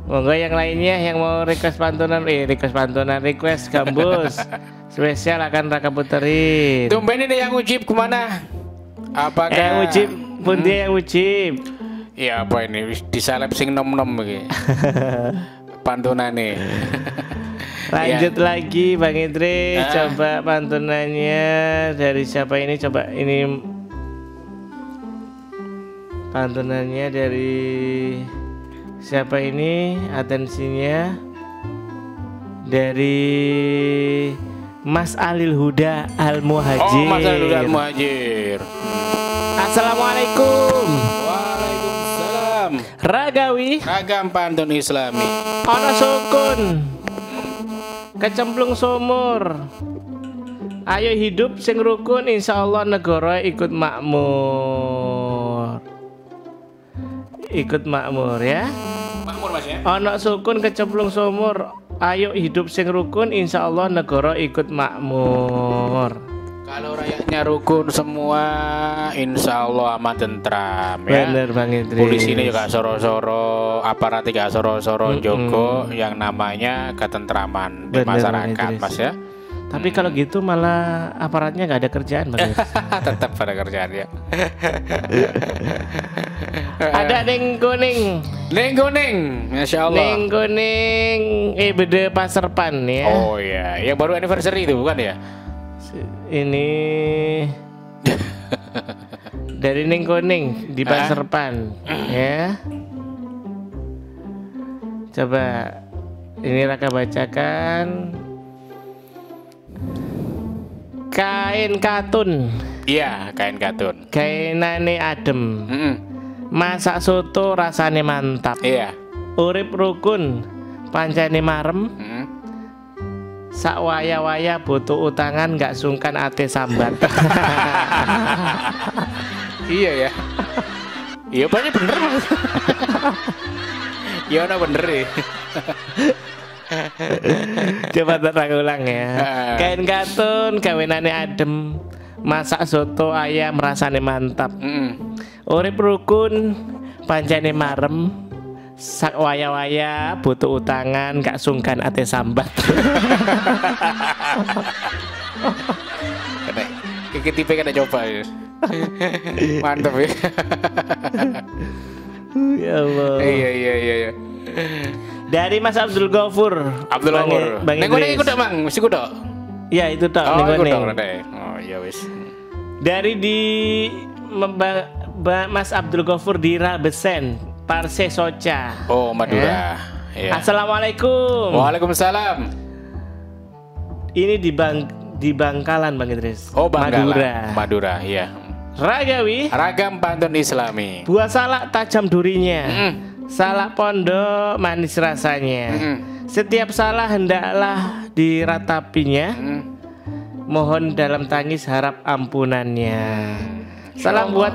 Monggo yang lainnya yang mau request pantunan Eh request pantunan Request gambus Spesial akan Raka puterin Tumben ini yang ujib ke mana? Apakah? Eh yang ucip Pun dia yang ucip Ya apa ini? Disalep sing nom nom iki. Pantunane. Lanjut lagi Bang Idris, Ah. coba pantunannya dari siapa ini? Coba ini pantunannya dari siapa ini? Atensinya dari Mas Alil Huda Al Muhajir. Oh, Mas Aludal Muhajir. Assalamualaikum. Waalaikumsalam. Ragawi Ragam pantun Islami. Ono sukun Kecemplung sumur. Ayo hidup sing rukun Insya Allah negara ikut makmur. Ikut makmur ya? Makmur Mas ya. Ono sukun kecemplung sumur. Ayo hidup sing rukun Insya Allah negara ikut makmur Kalau rakyatnya rukun semua, insya Allah aman tentram ya. Bener Bang Idris Polisi ini juga soro-soro, aparat juga soro-soro Joko yang namanya ketentraman di Bener, masyarakat. Mas ya. Tapi kalau gitu malah aparatnya nggak ada kerjaan Bang. Tetap pada kerjaan ya. Ada neng kuning Neng kuning, masya Allah. Neng kuning eh beda pasarpan ya. Oh iya, yang baru anniversary itu bukan ya? Ini dari Neng kuning di pasarpan ya. Coba ini Raka bacakan kain katun Iya, kain katun. kainane adem Mm-mm. masak soto rasane mantap Iya. urip rukun pancene marem Mm. Sak waya-waya butuh utangan nggak sungkan ate sambat Iya ya. Iya, banyak bener mas. Iya, nah bener ya. coba terang ulang ya kain katun kawinane adem masak soto ayam rasane mantap Mm. urip rukun pancene marem sak waya-waya butuh utangan gak sungkan ate sambat Kena, kiki tipe kena coba ya. Mantap ya. ya Allah iya iya iya. iya. dari Mas Abdul Ghafur Abdul Amur. Bang Idris. ikut mang, mesti dok. ya itu tak Oh, Rene. Oh iya wis. Dari di Mas Abdul Ghafur di Rabesen, Parse Soca. Oh Madura. Iya. Assalamualaikum. Waalaikumsalam. Ini di Bang di Bangkalan Bang Idris. Oh Bangkalan. Madura. Madura, iya. Ragawi, Ragam pantun Islami. buah salak tajam durinya. Mm. Salak pondok manis rasanya. Mm. Setiap salah hendaklah diratapinya. Mm. Mohon dalam tangis harap ampunannya. Salam Allah. buat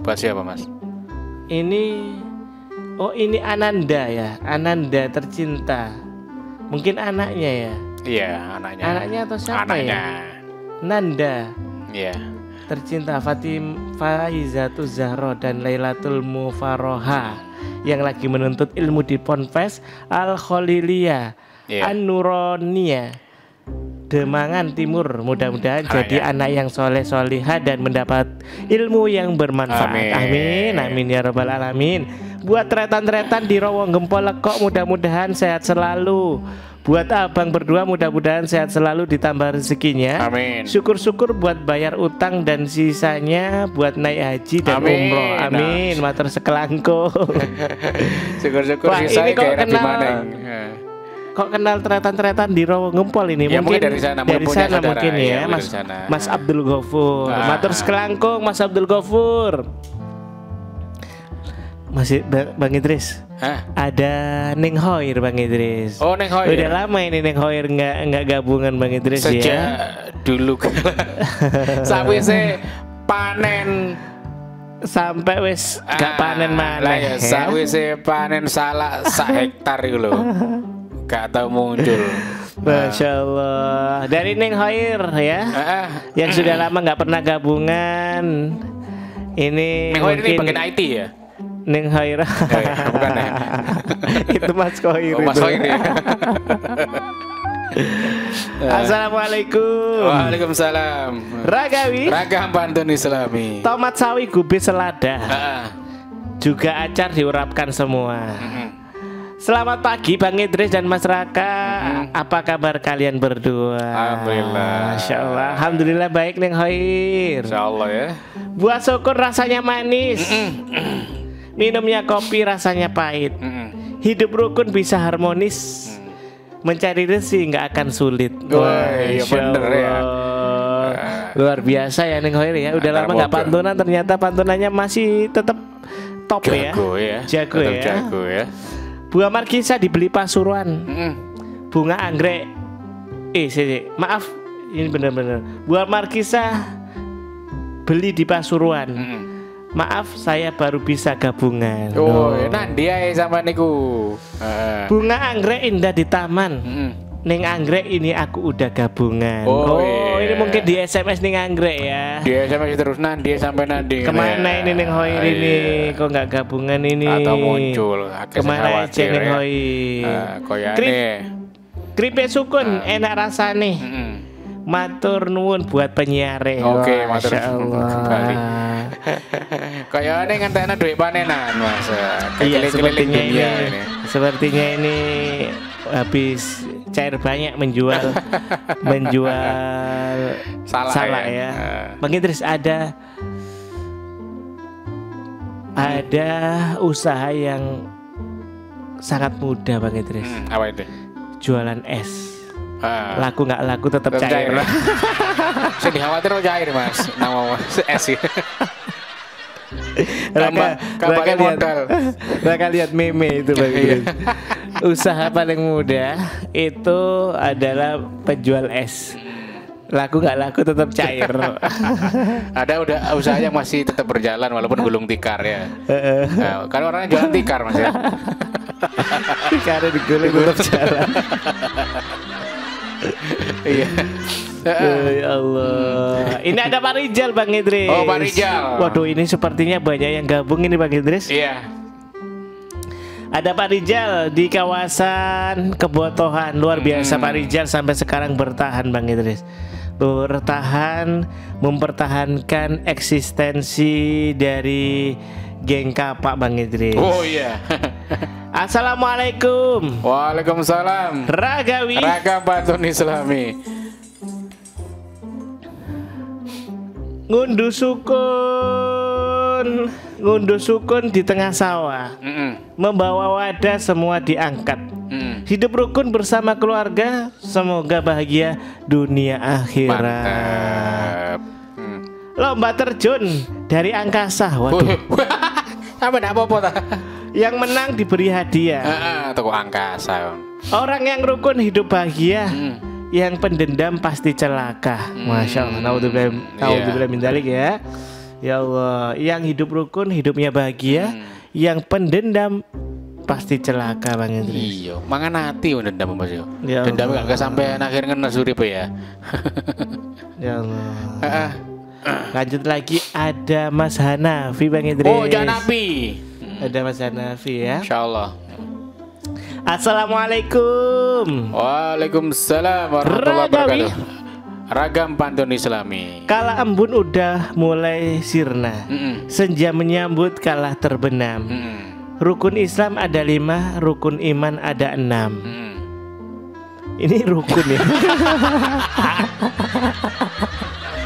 Buat siapa mas? Ini Oh ini Ananda ya Ananda tercinta Mungkin anaknya ya Iya anaknya. Anaknya atau siapa Anaknya. ya Nanda Iya. Tercinta Fatim Faizatu Zahro dan Lailatul Mufaroha Yang lagi menuntut ilmu di Ponpes Al Khaliliyah Iya. An Nuronia Demangan Timur. Mudah-mudahan Ah, jadi ya. anak yang soleh solihah dan mendapat ilmu yang bermanfaat. Amin. amin. Amin ya robbal alamin. Buat tretan-tretan di Rowong Gempol kok mudah-mudahan sehat selalu. Buat abang berdua mudah-mudahan sehat selalu ditambah rezekinya. Amin. syukur-syukur buat bayar utang dan sisanya buat naik haji dan Amin. umroh. Amin. Matur sekelangkung. Syukur-syukur Wah, sisa ini kok kayak Nabi kenal- Maneng. Ya. kok kenal tretan-tretan di Rawa Gempol ini Ya, mungkin dari sana, dari sana saudara, mungkin ya, ya mungkin Mas sana. Mas Abdul Ghafur Ah. matur sekelangkung Mas Abdul Ghafur masih Bang Idris Hah? ada Neng Hoir Bang Idris Oh Neng Hoir. udah lama ini Neng Hoir nggak nggak gabungan Bang Idris Sejak ya dulu sampai saya panen sampai wis gak Ah, panen lah mana ya, sawise panen salah sak hektar itu loh gak tahu muncul Masya Allah dari Neng Hoir ya? Ah, ah. yang sudah lama nggak pernah gabungan. Ini Neng Hoir ini bagian IT ya? Neng Hoira Eh, bukan ya? itu Mas Koir oh, Mas. Hoir ya. Assalamualaikum. Waalaikumsalam. Ragawi. Ragam pantun Islami. Tomat sawi gubis selada. Ah. juga acar diurapkan semua. Mm-mm. Selamat pagi Bang Idris dan Mas Raka. Apa kabar kalian berdua? Alhamdulillah. Masya Allah. Alhamdulillah baik Neng Hoir. Insya Allah ya. Buah syukur rasanya manis. Minumnya kopi rasanya pahit. Mm-mm. Hidup rukun bisa harmonis. Mencari rezeki nggak akan sulit. Wah, iya bener ya. Allah. Luar biasa ya Neng Hoir ya. Udah Antar lama nggak pantunan ternyata pantunannya masih tetap top ya. Jago ya. Jago Tetap ya. Jago ya. Buah markisa dibeli Pasuruan. Mm-mm. bunga anggrek eh sini maaf ini benar-benar buah markisa beli di Pasuruan Mm-mm. maaf saya baru bisa gabungan Oh, Oh. nanti ya sama niku. Ah. bunga anggrek indah di taman Mm-mm. Neng anggrek ini aku udah gabungan Oh, iya. ini mungkin di SMS Neng anggrek ya Dia sampai terus nanti sampai nanti. Ke mana Ya. ini Neng Hoir Ah, ini iya. Kok nggak gabungan ini Atau muncul. Ke mana aja Neng ya. Hoir Ah, koyane. Krip- Keripik sukun Ah. enak rasane Mm-mm. Matur nuwun buat penyiare. Oke, Wah, matur nuwun kembali. Kayaknya ngentekno duit panenan, Mas. Iya, sepertinya ini. sepertinya ini habis cair banyak menjual menjual Salah ya. ya. Ah. Bang Idris ada ada usaha yang sangat mudah Bang Idris. Hmm, apa itu? Jualan es. Ah. Laku nggak laku tetap cair. cair. Saya dikhawatir mau cair, Mas. Nama Mas es sih. Tambah- tambah lihat, modal. Raka lihat meme itu Bang Iya. Idris. Usaha paling mudah itu adalah penjual es. Laku nggak laku tetap cair. Ada udah usaha yang masih tetap berjalan walaupun gulung tikar ya. Nah, kan orangnya jualan tikar, Mas ya. Karena digulung tetap jalan. Iya. Ya Allah. Ini ada Pak Rijal Bang Idris. Oh, Pak Rijal. Waduh, ini sepertinya banyak yang gabung ini Bang Idris. Iya. Ada Pak Rijal di kawasan Kebotohan. Luar biasa Hmm. Pak Rijal sampai sekarang bertahan Bang Idris. Bertahan mempertahankan eksistensi dari geng kapak Bang Idris. Oh iya. Assalamualaikum. Waalaikumsalam. Ragawi. Ragam Pantun Islami. Ngunduh sukun. Ngunduh sukun di tengah sawah. Mm-mm. Membawa wadah semua diangkat. Mm. Hidup rukun bersama keluarga, semoga bahagia dunia akhirat. Mm. Lomba terjun dari angkasa, waduh. Apa ta? Yang menang diberi hadiah. Heeh, toko angkasa. Orang yang rukun hidup bahagia, Mm. Yang pendendam pasti celaka. Masya Allah, naudzubillah iya. naudzubillah min ya. Ya Allah, yang hidup rukun hidupnya bahagia, Hmm. yang pendendam pasti celaka Bang Idris. Iya, mangan hati udah dendam Mas yo. Ya Dendam Allah. gak sampai akhirnya kena suri apa ya. Ya Allah. Lanjut lagi ada Mas Hanafi Bang Idris. Oh, jangan nabi. Ada Mas Hanafi ya. Insyaallah. Assalamualaikum. Waalaikumsalam warahmatullahi wabarakatuh. Ragam pantun Islami. Kala embun udah mulai sirna. Mm-mm. Senja menyambut kalah terbenam. Mm-mm. Rukun Islam ada lima, rukun iman ada enam. Mm-mm. Ini rukun ya.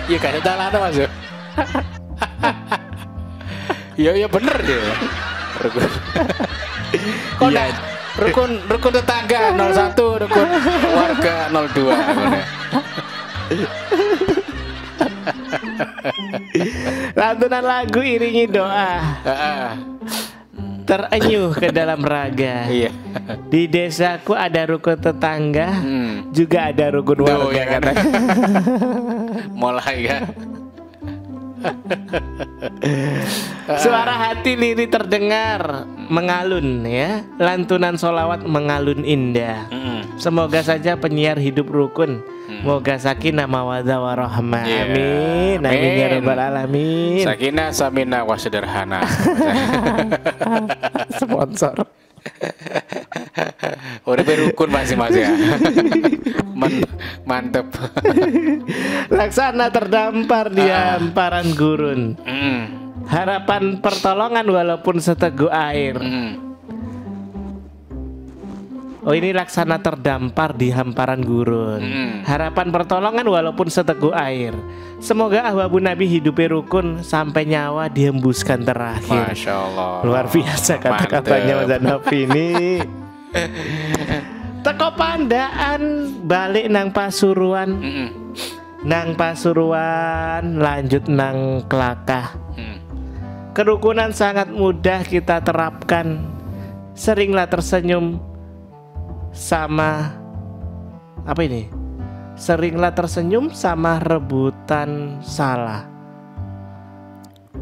Iya kan ada lah Mas. yo. Iya iya bener deh. Rukun. Kok. Rukun rukun tetangga 01, rukun warga 02. ngono. Lantunan lagu iringi doa terenyuh ke dalam raga. Iya. Di desaku ada rukun tetangga, Hmm. juga ada rukun warga ya kan? Mulai ya. Suara hati liri terdengar mengalun ya. Lantunan solawat mengalun indah. Semoga saja penyiar hidup rukun. Moga sakinah mawaddah warahmah. Iya. Amin. Amin ya rabbal alamin. Sakinah Samina wa sederhana. Sponsor. Udah berukun masing-masing ya. Man- mantep. Laksana terdampar di hamparan gurun. Mm. Harapan pertolongan walaupun seteguk air. Mm. Oh ini laksana terdampar di hamparan gurun Mm. Harapan pertolongan walaupun seteguk air Semoga ahwabu nabi hidupnya rukun Sampai nyawa dihembuskan terakhir Masya Allah. Luar biasa kata-katanya Mas. Hanafi ini Teko pandaan balik nang Pasuruan Mm-mm. Nang Pasuruan lanjut nang Kelakah Mm. Kerukunan sangat mudah kita terapkan. Seringlah tersenyum sama apa ini? Seringlah tersenyum sama rebutan salah.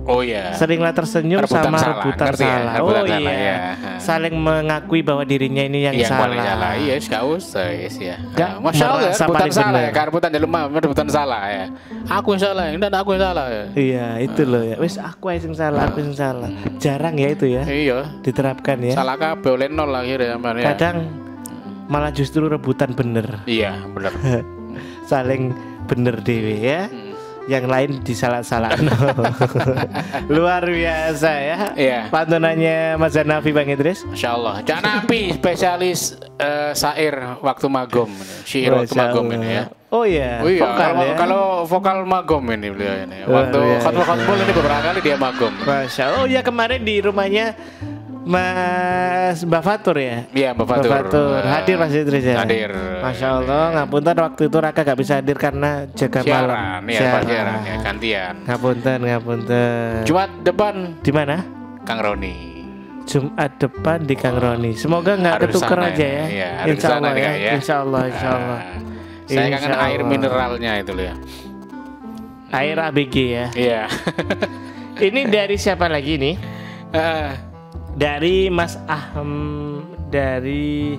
Oh ya. Seringlah tersenyum Rebutan sama salah, rebutan ngerti ya? salah. Rebutan oh salah, iya. ya. Saling mengakui bahwa dirinya ini yang, yang salah. paling salah iya yes, gak usah yes, ya Gak Ah, masya Allah rebutan salah bener. ya rebutan jalur mah rebutan salah ya aku yang salah ya dan aku yang salah ya Iya, itu loh ya. Wis aku sing salah, aku sing salah. Jarang ya itu ya iya diterapkan ya. salah kabeh oleh nol akhirnya ya. Kadang malah justru rebutan bener. iya bener saling bener dewe ya Hmm. Yang lain disalah-salah luar biasa ya Iya. pantunannya Mas Hanafi Bang Idris Masya Allah Cak Napi spesialis eh, syair waktu magom syair waktu magom ini ya oh iya Oh iya, vokal kalau, ya. kalau vokal magom ini beliau ini. Waktu biasa. khotbah-khotbah ini beberapa kali dia magom. Masya Allah. oh iya kemarin di rumahnya Mas Mbak Fatur ya Iya, Mbak Mbak Fatur. Fatur Eh, hadir Mas Idris ya Hadir. Masya Allah ngapunten waktu itu Raka gak bisa hadir karena jaga Siaran, malam iya, Pak siaran ya, gantian. ngapunten ngapunten Jumat depan di mana Kang Roni. Jumat depan di Kang Roni. Semoga nggak ketuker sana aja ya. ya. Iya, insya Allah ya. Ya. Insya Allah, insya Allah. Ah, saya kangen Insya air Allah. mineralnya itu loh ya. Air ABG ya. Iya. Ini dari siapa lagi nih? Eh, Dari Mas Ahm dari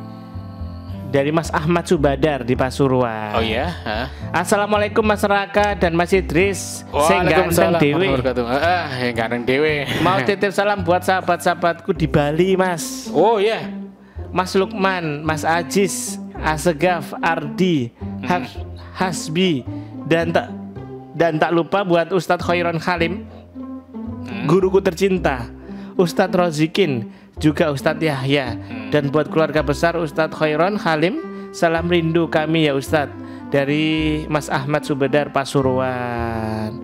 dari Mas Ahmad Subadar di Pasuruan. oh iya, Hah? Assalamualaikum Mas Raka dan Mas Idris. Sing ganteng dewe. wabarakatuh. Ah, yang ganteng dewe. Mau titip salam buat sahabat-sahabatku di Bali, Mas. Oh iya. Mas Lukman, Mas Ajis, Asegaf, Ardi, Has- Hasbi, dan tak dan tak lupa buat Ustadz Khairon Halim, guruku tercinta, Ustadz Rozikin, juga Ustadz Yahya, dan buat keluarga besar Ustadz Khairon Halim, salam rindu kami ya Ustadz dari Mas Ahmad Subedar Pasuruan.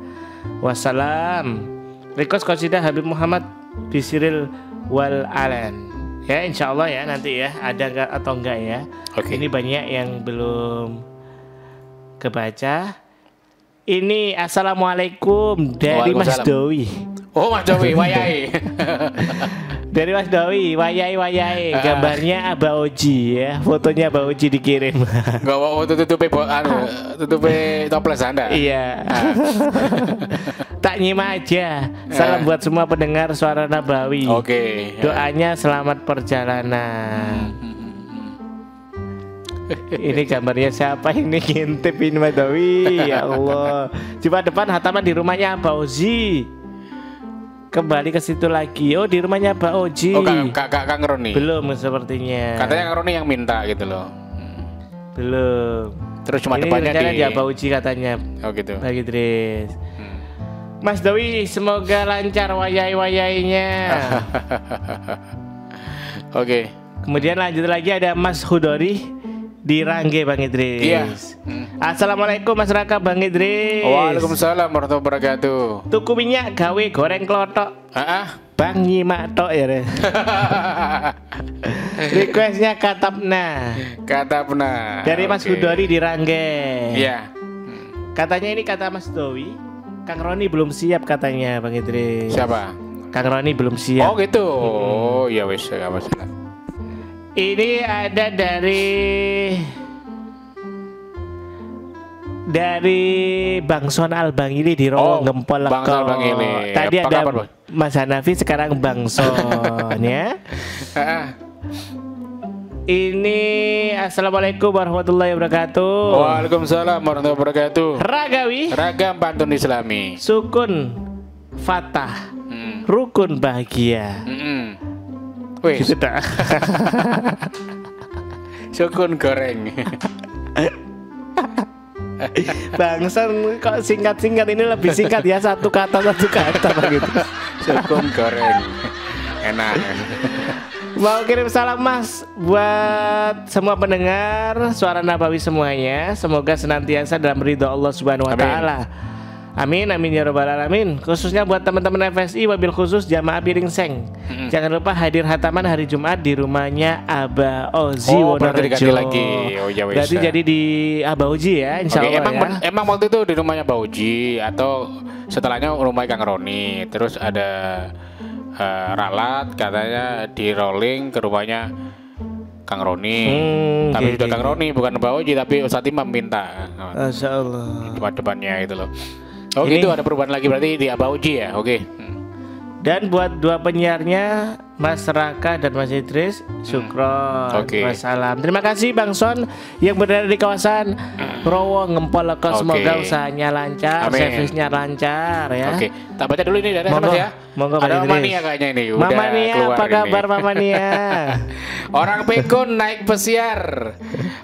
Wassalam. Request kosidah Habib Muhammad Bisiril wal Alan. Ya insya Allah ya nanti ya ada nggak atau enggak ya. Oke. Ini banyak yang belum kebaca. Ini assalamualaikum dari Mas. Dowi. Oh Mas Jowi, wayai. Dari Mas Dowi, wayai wayai. Ah. Gambarnya Aba Oji ya, fotonya Aba Oji dikirim. Gak mau tutupi anu, tutupi toples Anda. iya. tak nyimak aja. Salam Ah. buat semua pendengar suara Nabawi. Oke. Doanya selamat perjalanan. Ini gambarnya siapa ini ngintip ini Mas Dawi Ya Allah Coba depan hataman di rumahnya Mbak Ozi Kembali ke situ lagi Oh di rumahnya Mbak Oji Oh Kak Kak Kak Kang Roni. Belum sepertinya Katanya Kang Roni yang minta gitu loh. Belum Terus cuma Ini depannya di di Mbak Oji katanya Oh gitu. Bagi Idris Hmm. Mas Dawi semoga lancar wayai-wayainya Oke. Kemudian lanjut lagi ada Mas Hudori di Rangge Bang Idris. Iya. Hmm. Assalamualaikum Mas Raka Bang Idris. Waalaikumsalam warahmatullahi wabarakatuh. Tuku minyak gawe goreng klotok. Ah. Bang nyimak tok ya. Re. Requestnya katapna Kata pernah. dari Mas Oke. Hudori di Rangge. Iya. Katanya ini kata Mas Dowi, Kang Roni belum siap katanya Bang Idris. Siapa? Kang Roni belum Oh siap. gitu. Oh iya wes gak masalah. Ini ada dari dari Bangson Albangili di Rowo Oh, Gempol Bangson Albangili. Tadi Apa ada kabar? Mas Hanafi sekarang Bangson ya. Ah, ah. Ini Assalamualaikum warahmatullahi wabarakatuh. Waalaikumsalam warahmatullahi wabarakatuh. Ragawi Ragam pantun Islami. sukun fatah Hmm. rukun bahagia. Mm-mm. Wis, Gitu dah. sukun goreng. Bangson kok singkat-singkat ini lebih singkat ya satu kata satu kata begitu. sukun goreng. enak. Mau kirim salam Mas buat semua pendengar suara Nabawi semuanya. Semoga senantiasa dalam ridho Allah Subhanahu wa Amin. taala. Amin amin ya robbal alamin. Khususnya buat teman-teman FSI wabil khusus jamaah Piring Seng. Jangan lupa hadir hataman hari Jumat di rumahnya Aba Ozi Oh, Wonorejo. lagi. Oh, ya. Berarti jadi di Aba Ozi ya, insya Oke, Allah emang ya. emang waktu itu di rumahnya Bauji atau setelahnya rumah Kang Roni, terus ada eh, Ralat katanya di rolling ke rumahnya Kang Roni. Hmm, tapi oke, sudah Kang Roni bukan Bauji tapi Ustadz Imam minta Masya Allah. depan-depannya itu loh. Oh Ini- gitu ada perubahan lagi berarti di Abauji ya. Oke. Hmm. Dan buat dua penyiarnya Mas Raka dan Mas Idris Syukron Hmm. Oke. Wassalam Terima kasih Bang Son Yang berada di kawasan Rowo Ngempol Leko. Semoga Oke. usahanya lancar Amin. Servisnya lancar ya Oke, tak baca dulu ini dari Monggo, SMS ya. monggo, Ada. Mama Nia kayaknya ini. Udah Mama Nia apa ini. kabar Mama Nia Orang pikun naik pesiar.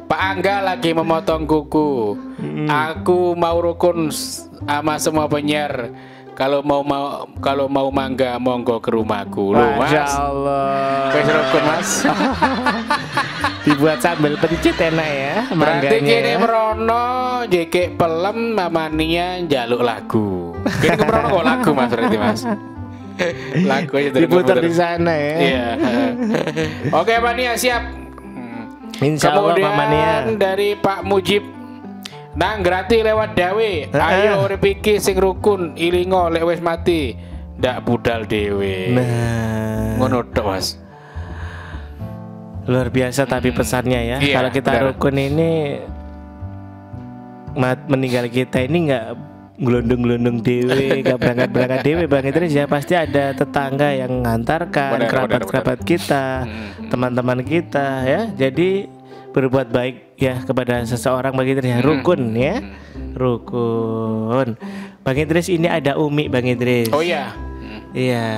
Pak Angga lagi memotong kuku. Aku mau rukun sama semua penyiar. Kalau mau mau kalau mau mangga monggo ke rumahku. Masya Mas. Allah rukun, Mas. Dibuat sambal pencit enak ya Berarti kini merono JK pelem mamania jaluk lagu. Kini merono kok lagu Mas berarti Mas. lagu aja Diputar di sana ya Iya. Oke, Mania siap. Insya Allah Kemudian Mama Nia dari Pak Mujib Nang gratis lewat dawe. Heeh. Ayo urip iki sing rukun ilingo lek wis mati. Ndak budal dewe. Nah Ngono tok, Mas. Luar biasa tapi pesannya ya. Iya, Kalau kita benar. rukun ini mat meninggal kita ini nggak gelundung-gelundung dewe, nggak berangkat-berangkat dewe Bang Idris ya pasti ada tetangga yang mengantarkan, Benar, kerabat-kerabat kita, Hmm. teman-teman kita ya. Jadi berbuat baik ya kepada seseorang Bang Idris ya. Rukun ya. Rukun. Bang Idris ini ada Umi Bang Idris. Oh iya. Hmm. Iya.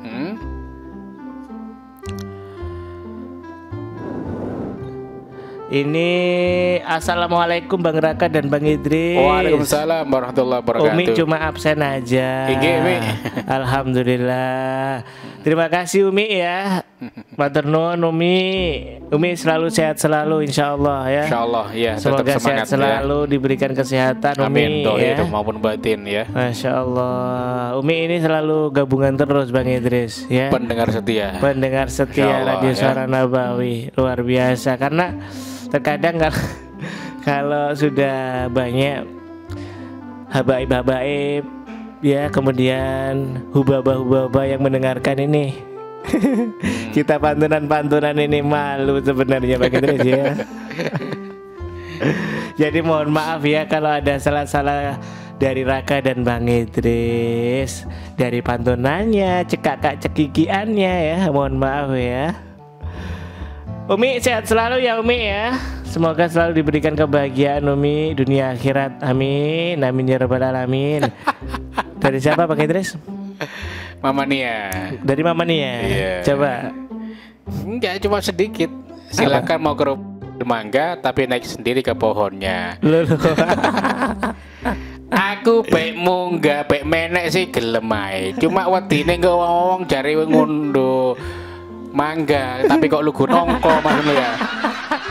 Hmm. Ini Assalamualaikum Bang Raka dan Bang Idris. Waalaikumsalam warahmatullahi wabarakatuh. Umi cuma absen aja. Ige, Umi. Alhamdulillah. Terima kasih Umi ya. Matur nuwun Umi. Umi selalu sehat selalu insya Allah ya. Insyaallah ya tetap Semoga semangat sehat selalu diberikan kesehatan ya. Amin Umi ya. maupun batin ya. Masya Allah. Umi ini selalu gabungan terus Bang Idris ya. Pendengar setia. pendengar setia Insya Allah, Radio ya. Suara Nabawi luar biasa karena terkadang kalau kalau sudah banyak habaib-habaib ya kemudian hubaba-hubaba yang mendengarkan ini kita pantunan-pantunan ini malu sebenarnya Bang Idris ya jadi mohon maaf ya kalau ada salah-salah dari Raka dan Bang Idris dari pantunannya, cekak-kak cekikiannya ya. Mohon maaf ya. Umi sehat selalu ya Umi ya. Semoga selalu diberikan kebahagiaan Umi dunia akhirat. Amin. Amin ya rabbal alamin. Dari siapa Bang Idris? Mama Nia. Dari Mama nih ya. Iya. Coba. Enggak, cuma sedikit. Silakan mau ke mangga tapi naik sendiri ke pohonnya. Loh, loh. Aku pek munggah, pek menek sih gelem ae. Cuma wedine engko wong jare ngondo mangga, tapi kok lugu nongko maksudnya ya.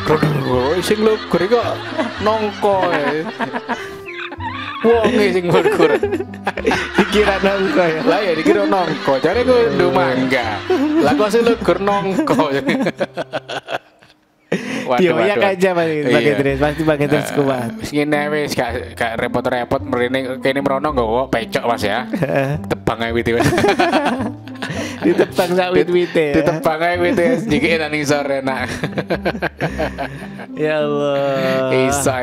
Krodol sing lugur kok nongko. ya. Wong sing lugur. Dikira nongko ya. Lah ya dikira nongko, jare ngondo mangga. Lah kok sing lugur nongko. Dioyak aja Bang Idris. Bang Iya. Idris. Pasti Bang Idris kuat. Wis ngene wis gak gak repot-repot mrene kene merono nggawa pecok Mas ya. Tebang ae wit. Ditepang sak wit-wite ya. Ditebang ae wit dikit nang sore nak. Ya Allah.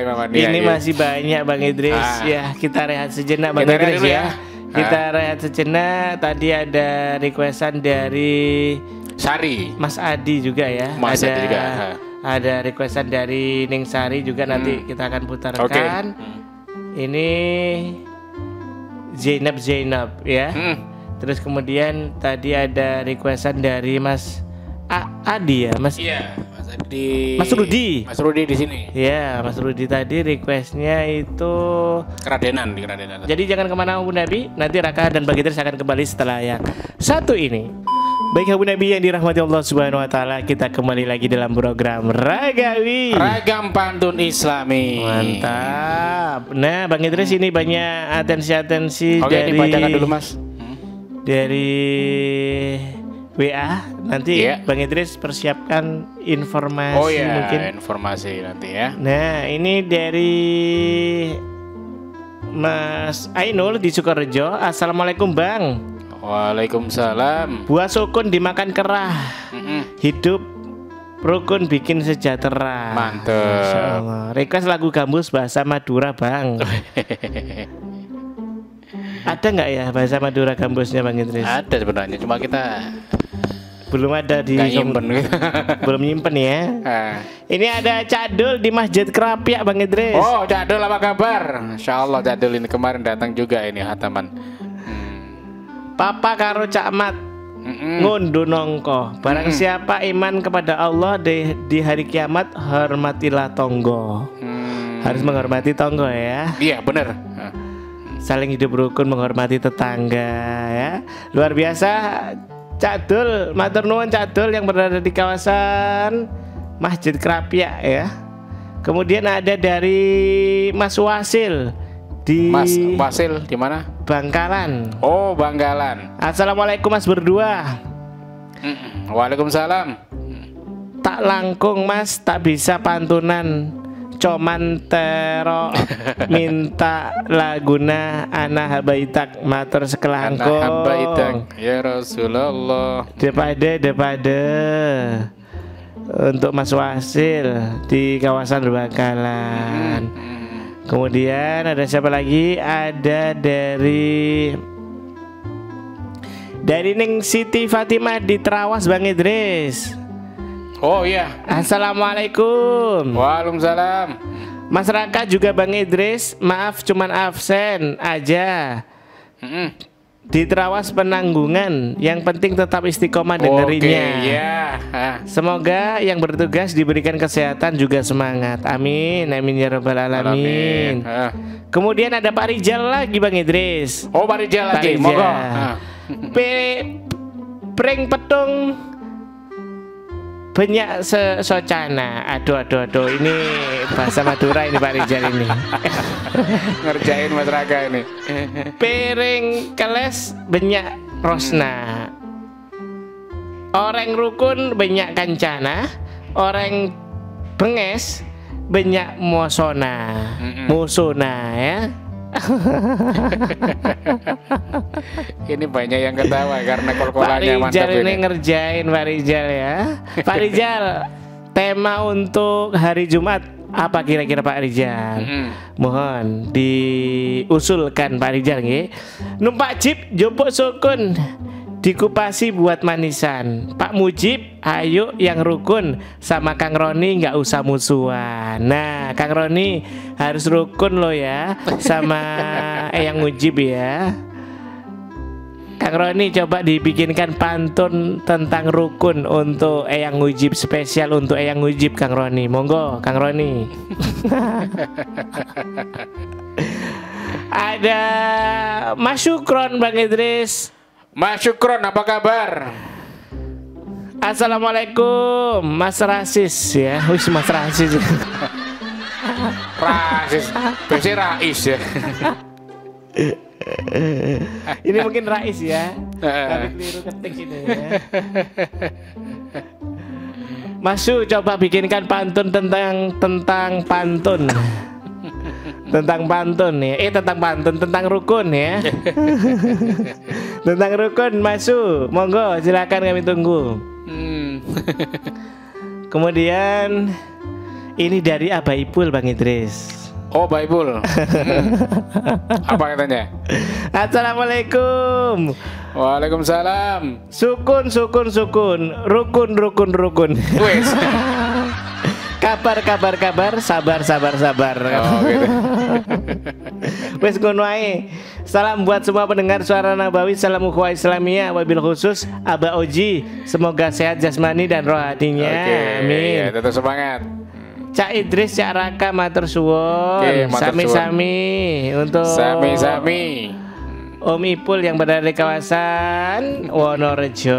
Mama Nia, Ini ya. masih banyak Bang Idris. Ah. Ya, kita rehat sejenak Bang Kita Idris ya. ya. Kita rehat sejenak. Tadi ada requestan dari Sari. Mas Adi juga ya. Mas ada Adi juga, ha. ada requestan dari Ning Sari juga nanti kita akan putarkan. Oke. Ini Zainab Zainab ya. Hmm. Terus kemudian tadi ada requestan dari Mas A- Adi ya, Mas. Iya, Mas Adi. Mas Rudi. Mas Rudi di sini. Ya, Mas Rudi tadi requestnya itu. Keradenan di Keradenan. Jadi jangan ke mana Abu Nabi. Nanti Raka dan Bang Idris akan kembali setelah yang satu ini. Baik Abu Nabi yang dirahmati Allah Subhanahu Wa Taala, kita kembali lagi dalam program Ragawi. Ragam pantun Islami. Mantap. Nah, Bang Idris ini banyak atensi-atensi Oke, dari dibacakan dulu Mas. Dari WA. Nanti Iya. Bang Idris persiapkan informasi Oh ya, mungkin. informasi nanti ya. Nah, ini dari Mas Ainul di Sukorejo. Assalamualaikum Bang. Waalaikumsalam. Buah sukun dimakan kerah. Mm-mm. Hidup rukun bikin sejahtera. Mantep. Request lagu gambus bahasa Madura Bang. Ada nggak ya bahasa Madura gambusnya Bang Idris? Ada sebenarnya, cuma kita Belum ada di nggak nyimpen belum nyimpen ya. Ah. Ini ada Cadul di Masjid Kerapiak Bang Idris. Oh, Cak Dul apa kabar? Insya Allah Cak Dul ini kemarin datang juga ini hataman. Hmm. Papa karo Cak Mat Mm-mm. ngundu nongko. Barang siapa iman kepada Allah di, di hari kiamat hormatilah tonggo. Hmm. Harus menghormati tonggo ya. Iya bener. Saling hidup rukun menghormati tetangga ya. Luar biasa Cak Dul, matur nuwun Cak Dul yang berada di kawasan Masjid Kerapiak ya. Kemudian ada dari Mas Wasil di Mas Wasil di mana? Bangkalan. Oh, Banggalan. Assalamualaikum Mas berdua. Waalaikumsalam. Tak langkung Mas, tak bisa pantunan. Coman tero minta laguna ana habaitak matur Anak sekelangkung. hamba idang. Ya Rasulullah. Depada depada untuk Mas Wasil di kawasan Bangkalan. Hmm. Kemudian ada siapa lagi? Ada dari dari Ning Siti Fatimah di Terawas Bang Idris. Oh iya. Assalamualaikum. Waalaikumsalam. Mas Raka juga Bang Idris, maaf cuman absen aja. Mm-mm. Di Terawas penanggungan, yang penting tetap istiqomah dengerinnya. Oke, ya. Semoga yang bertugas diberikan kesehatan juga semangat. Amin, amin ya robbal alamin. Ah. Kemudian ada Pak Rijal lagi Bang Idris. Oh, Pak Rijal Pak lagi. Rijal. Monggo. Ah. P pring petung banyak se socana. Aduh aduh aduh ini bahasa Madura ini Pak Rijal ini. Ngerjain Mas Raka ini. Piring keles banyak rosna. Orang rukun banyak kancana. Orang benges banyak mosona. Musona ya. Ini banyak yang ketawa karena kol-kolannya mantap Rijal ini ini. ngerjain Pak Rijal ya. Pak Rijal, tema untuk hari Jumat apa kira-kira Pak Rijal? Mm-mm. Mohon diusulkan Pak Rijal nggih. Numpak jeep jupuk sukun dikupasi buat manisan. Pak Mujib, ayo yang rukun sama Kang Roni nggak usah musuhan. Nah, Kang Roni harus rukun lo ya sama Eyang Mujib ya. Kang Roni coba dibikinkan pantun tentang rukun untuk Eyang Mujib spesial untuk Eyang Mujib Kang Roni. Monggo Kang Roni. Ada Mas Syukron Bang Idris. Mas Syukron apa kabar? Assalamualaikum Mas Rasis ya. Wis Mas Rasis. Rasis. Biasanya Rais ya. Ini mungkin Rais ya. Eh. Tapi keliru ketik ini ya. Coba bikinkan pantun tentang tentang pantun. Tentang pantun ya. Eh tentang pantun tentang rukun ya. tentang rukun Mas Su. Monggo silakan kami tunggu. Hmm. Kemudian ini dari Aba Ipul Bang Idris. Oh, Baibul. Hmm. Apa katanya? Assalamualaikum. Waalaikumsalam. Sukun sukun sukun, rukun rukun rukun. Wes. kabar kabar kabar, sabar sabar sabar. Oh, gitu. Wes ae. Salam buat semua pendengar suara Nabawi, salam ukhuwah Islamiyah, wabil khusus Aba Oji. Semoga sehat jasmani dan rohaninya. Oke, Amin. ya, tetap semangat. Cak Idris, Cak Raka, matur suwun. Oke, matur Sami-sami untuk Sami-sami. Om Ipul yang berada di kawasan Wonorejo,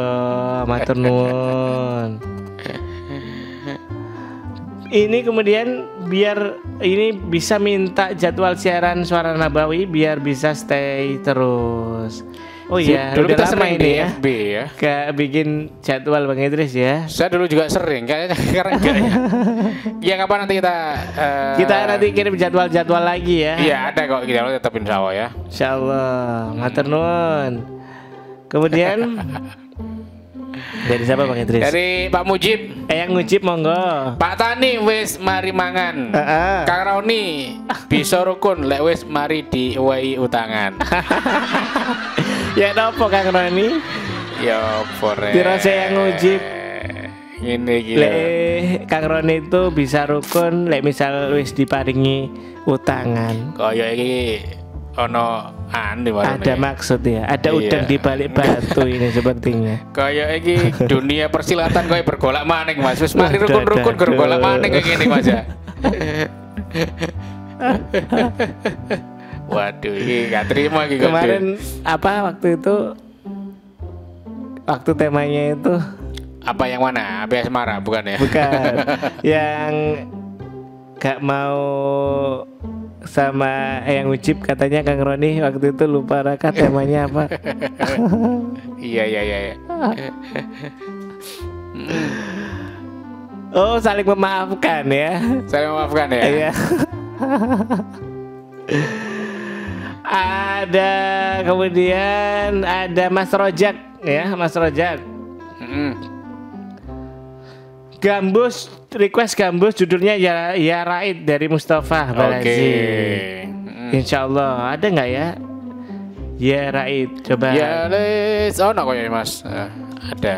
matur nuwun. Ini kemudian biar ini bisa minta jadwal siaran suara Nabawi biar bisa stay terus. Oh iya, dulu udah kita sering ini ya. FB ya. Gak bikin jadwal Bang Idris ya. Saya dulu juga sering, kayaknya sekarang enggak ya. Ya kapan nanti kita eh, Kita nanti kirim jadwal-jadwal lagi ya. Iya ada kok kita tetap insya Allah ya. Insyaallah, matur nuwun. Kemudian dari siapa Bang Idris? Dari Pak Mujib, Eh yang ngucip monggo. Pak Tani wis mari mangan. Heeh. Kang Roni bisa rukun lek wis mari diwehi utangan. Ya nopo Kang Roni? ya pore. Dirasa yang ngujib. Ini gila. Lek Kang Roni itu bisa rukun lek misal wis diparingi utangan. Kaya iki ono warune. Ada maksud ya, ada Iya. udang di balik batu ini sepertinya. Kaya iki dunia persilatan kaya bergolak maning Mas. Wis mari rukun-rukun bergolak maning kayak gini Mas ya. Waduh, ini gak terima iki kok, Kemarin apa waktu itu waktu temanya itu apa yang mana? Api Asmara bukan ya? bukan yang gak mau sama yang ucip katanya Kang Roni waktu itu lupa raka temanya apa iya iya iya. iya. oh saling memaafkan ya Saya memaafkan ya. Iya. ada kemudian ada Mas Rojak ya Mas Rojak. Gambus request Gambus judulnya ya ya Raid dari Mustafa Oke. Balazi. Mm. Insya Allah ada nggak ya? Ya Raid coba. Ya les, oh no kok ya Mas. Eh, ada.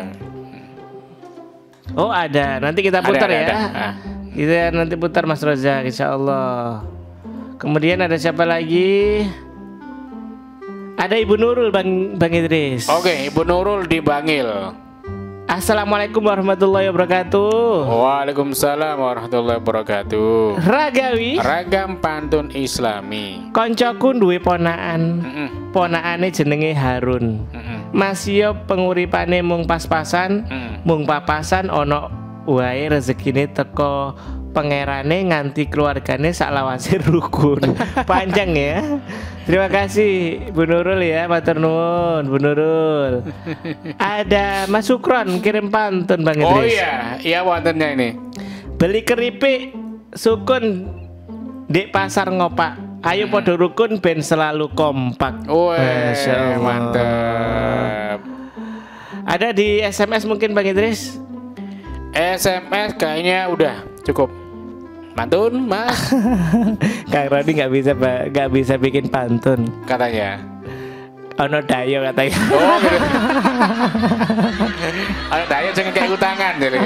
Oh ada. Nanti kita putar ada, ya. ada. Ah. Kita nanti putar Mas Rozak Insya Allah. Kemudian ada siapa lagi? Ada Ibu Nurul Bang Bang Idris. Oke, Ibu Nurul di Bangil. Assalamualaikum warahmatullahi wabarakatuh. Waalaikumsalam warahmatullahi wabarakatuh. Ragawi, Ragam pantun Islami. koncoku duwe ponaan. Mm-mm, Ponakane jenenge Harun. mm-mm, Masih penguripane mung pas-pasan, mm. mung papasan ono wae rezekine teko pangerane nganti keluargane saklawase rukun. Panjang ya. Terima kasih Bu Nurul ya, matur nuwun Bu Nurul. Ada Mas Sukron kirim pantun Bang Idris. Oh iya, iya wontennya ini. Beli keripik sukun di pasar ngopak. Ayo podo rukun ben selalu kompak. Allah. mantep. Ada di SMS mungkin Bang Idris? SMS kayaknya udah cukup. Mantun, Mas, Kang Rodi nggak bisa nggak bisa bikin pantun. katanya. Ono dayo katanya. Oh, gitu. Ada daya jangan kayak utangan dari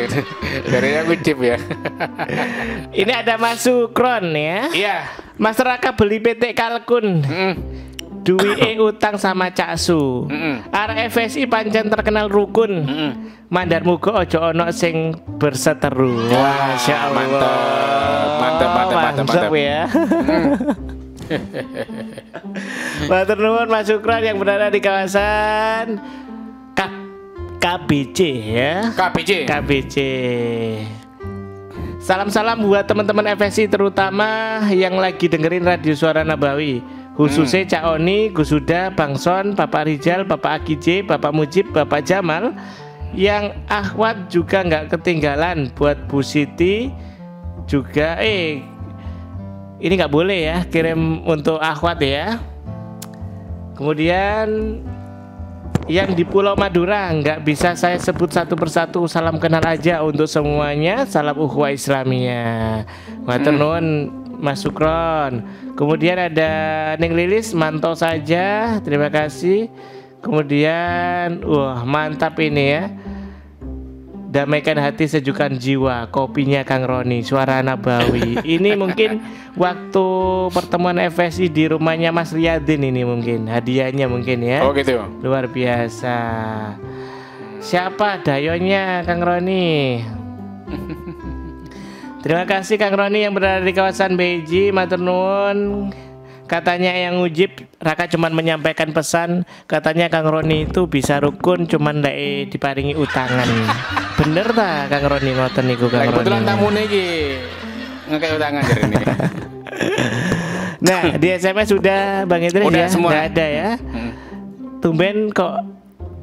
dari yang wujib ya. Ini ada Mas Sukron ya. Iya. Masyarakat beli PT Kalkun. Mm, Duwi e utang sama Cak Su. mm, Arek FSI pancen terkenal rukun. mm. Mandar muga ojo ono sing berseteru. Masya Allah. mantap. Mantap, mantap, mantap, mantap. ya. Matur nuwun Mas Sukron yang berada di kawasan K KBC ya. KPC. KBC. Salam-salam buat teman-teman FSI terutama yang lagi dengerin radio suara Nabawi. Khususnya Cak Oni, Gus Huda, Bang Son, Bapak Rijal, Bapak Akije, Bapak Mujib, Bapak Jamal Yang akhwat juga nggak ketinggalan buat Bu Siti juga. Eh ini nggak boleh ya kirim untuk akhwat ya. Kemudian yang di Pulau Madura nggak bisa saya sebut satu persatu. Salam kenal aja untuk semuanya. Salam ukhuwah Islamiyah. Matur nuwun Mas Sukron. Kemudian ada Neng Lilis mantau saja. Terima kasih. Kemudian wah mantap ini ya. Damaikan hati sejukkan jiwa. Kopinya Kang Roni suara Nabawi ini mungkin waktu pertemuan FSI di rumahnya Mas Riyadin ini mungkin. Hadiahnya mungkin ya. Oh gitu. luar biasa. Siapa? Dayonya Kang Roni Terima kasih Kang Roni yang berada di kawasan Beji, Matur nuwun. Katanya yang ujib Raka cuman menyampaikan pesan katanya Kang Roni itu bisa rukun cuman ndak diparingi utangan. Bener ta Kang Roni ngoten niku Kang kebetulan Roni. tamu iki ngekek utangan jadi ini. Nah, di SMS sudah Bang Idris Udah ya? semua. Ada ya? Hmm. Tumben kok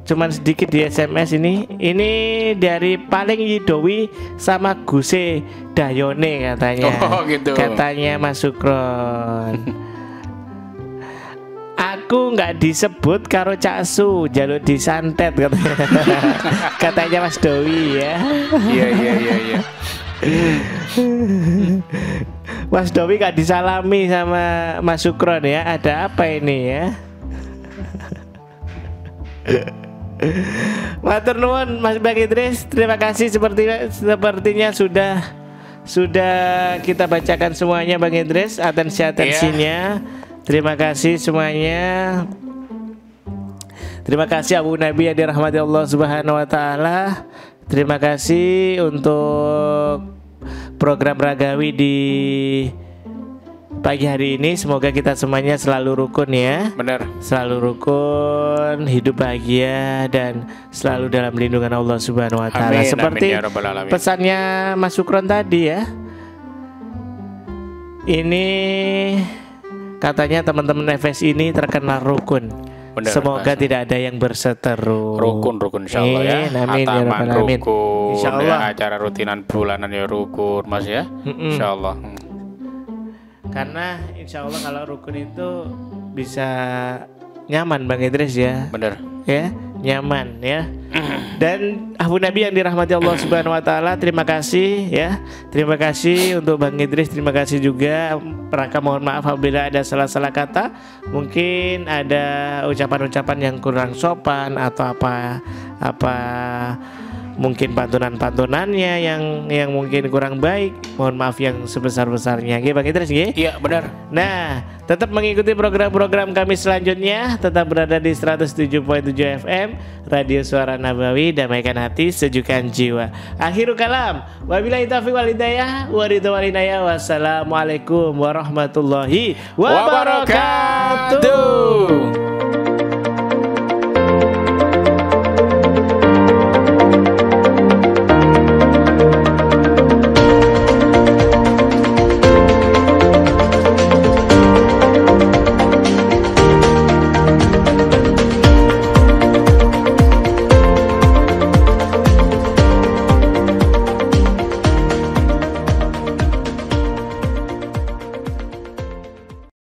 cuman sedikit di SMS ini. Ini dari paling Yidowi sama Guse Dayone katanya. Oh, gitu. Katanya Mas Sukron. Aku nggak disebut karo Cak Su, jaluk disantet katanya. katanya Mas Dowi ya. Iya iya iya iya. Mas Dowi nggak disalami sama Mas Sukron ya. Ada apa ini ya? Matur nuwun Mas Bang Idris, terima kasih seperti sepertinya sudah sudah kita bacakan semuanya Bang Idris atensi atensinya. Terima kasih semuanya. Terima kasih Abu Nabi yang dirahmati Allah Subhanahu wa taala. Terima kasih untuk program Ragawi di pagi hari ini. Semoga kita semuanya selalu rukun ya Bener. selalu rukun, hidup bahagia dan selalu dalam lindungan Allah Subhanahu wa taala. Amin, Seperti amin, ya Rabbal Alamin. pesannya Mas Sukron tadi ya. Ini katanya teman-teman FS ini terkenal rukun. Benar, Semoga Mas. tidak ada yang berseteru. Rukun rukun insya Allah ya. Amin, ya Alamin. rukun. Insya ya, Allah. acara rutinan bulanan ya rukun Mas ya. Mm-mm. Insya Allah. Hmm. Karena insya Allah kalau rukun itu bisa nyaman Bang Idris ya. Bener. ya nyaman ya. Dan Abu Nabi yang dirahmati Allah Subhanahu Wa Taala terima kasih ya. Terima kasih untuk Bang Idris terima kasih juga. Raka mohon maaf apabila ada salah-salah kata. Mungkin ada ucapan-ucapan yang kurang sopan atau apa apa mungkin pantunan-pantunannya yang yang mungkin kurang baik mohon maaf yang sebesar-besarnya Oke Bang Idris nggih? Iya bener. Nah, tetap mengikuti program-program kami selanjutnya. Tetap berada di 107.7 FM Radio Suara Nabawi, damaikan hati, sejukkan jiwa. Akhirul kalam. Wabillahi taufiq wal hidayah. Wassalamualaikum warahmatullahi wabarakatuh. Wabarakatuh.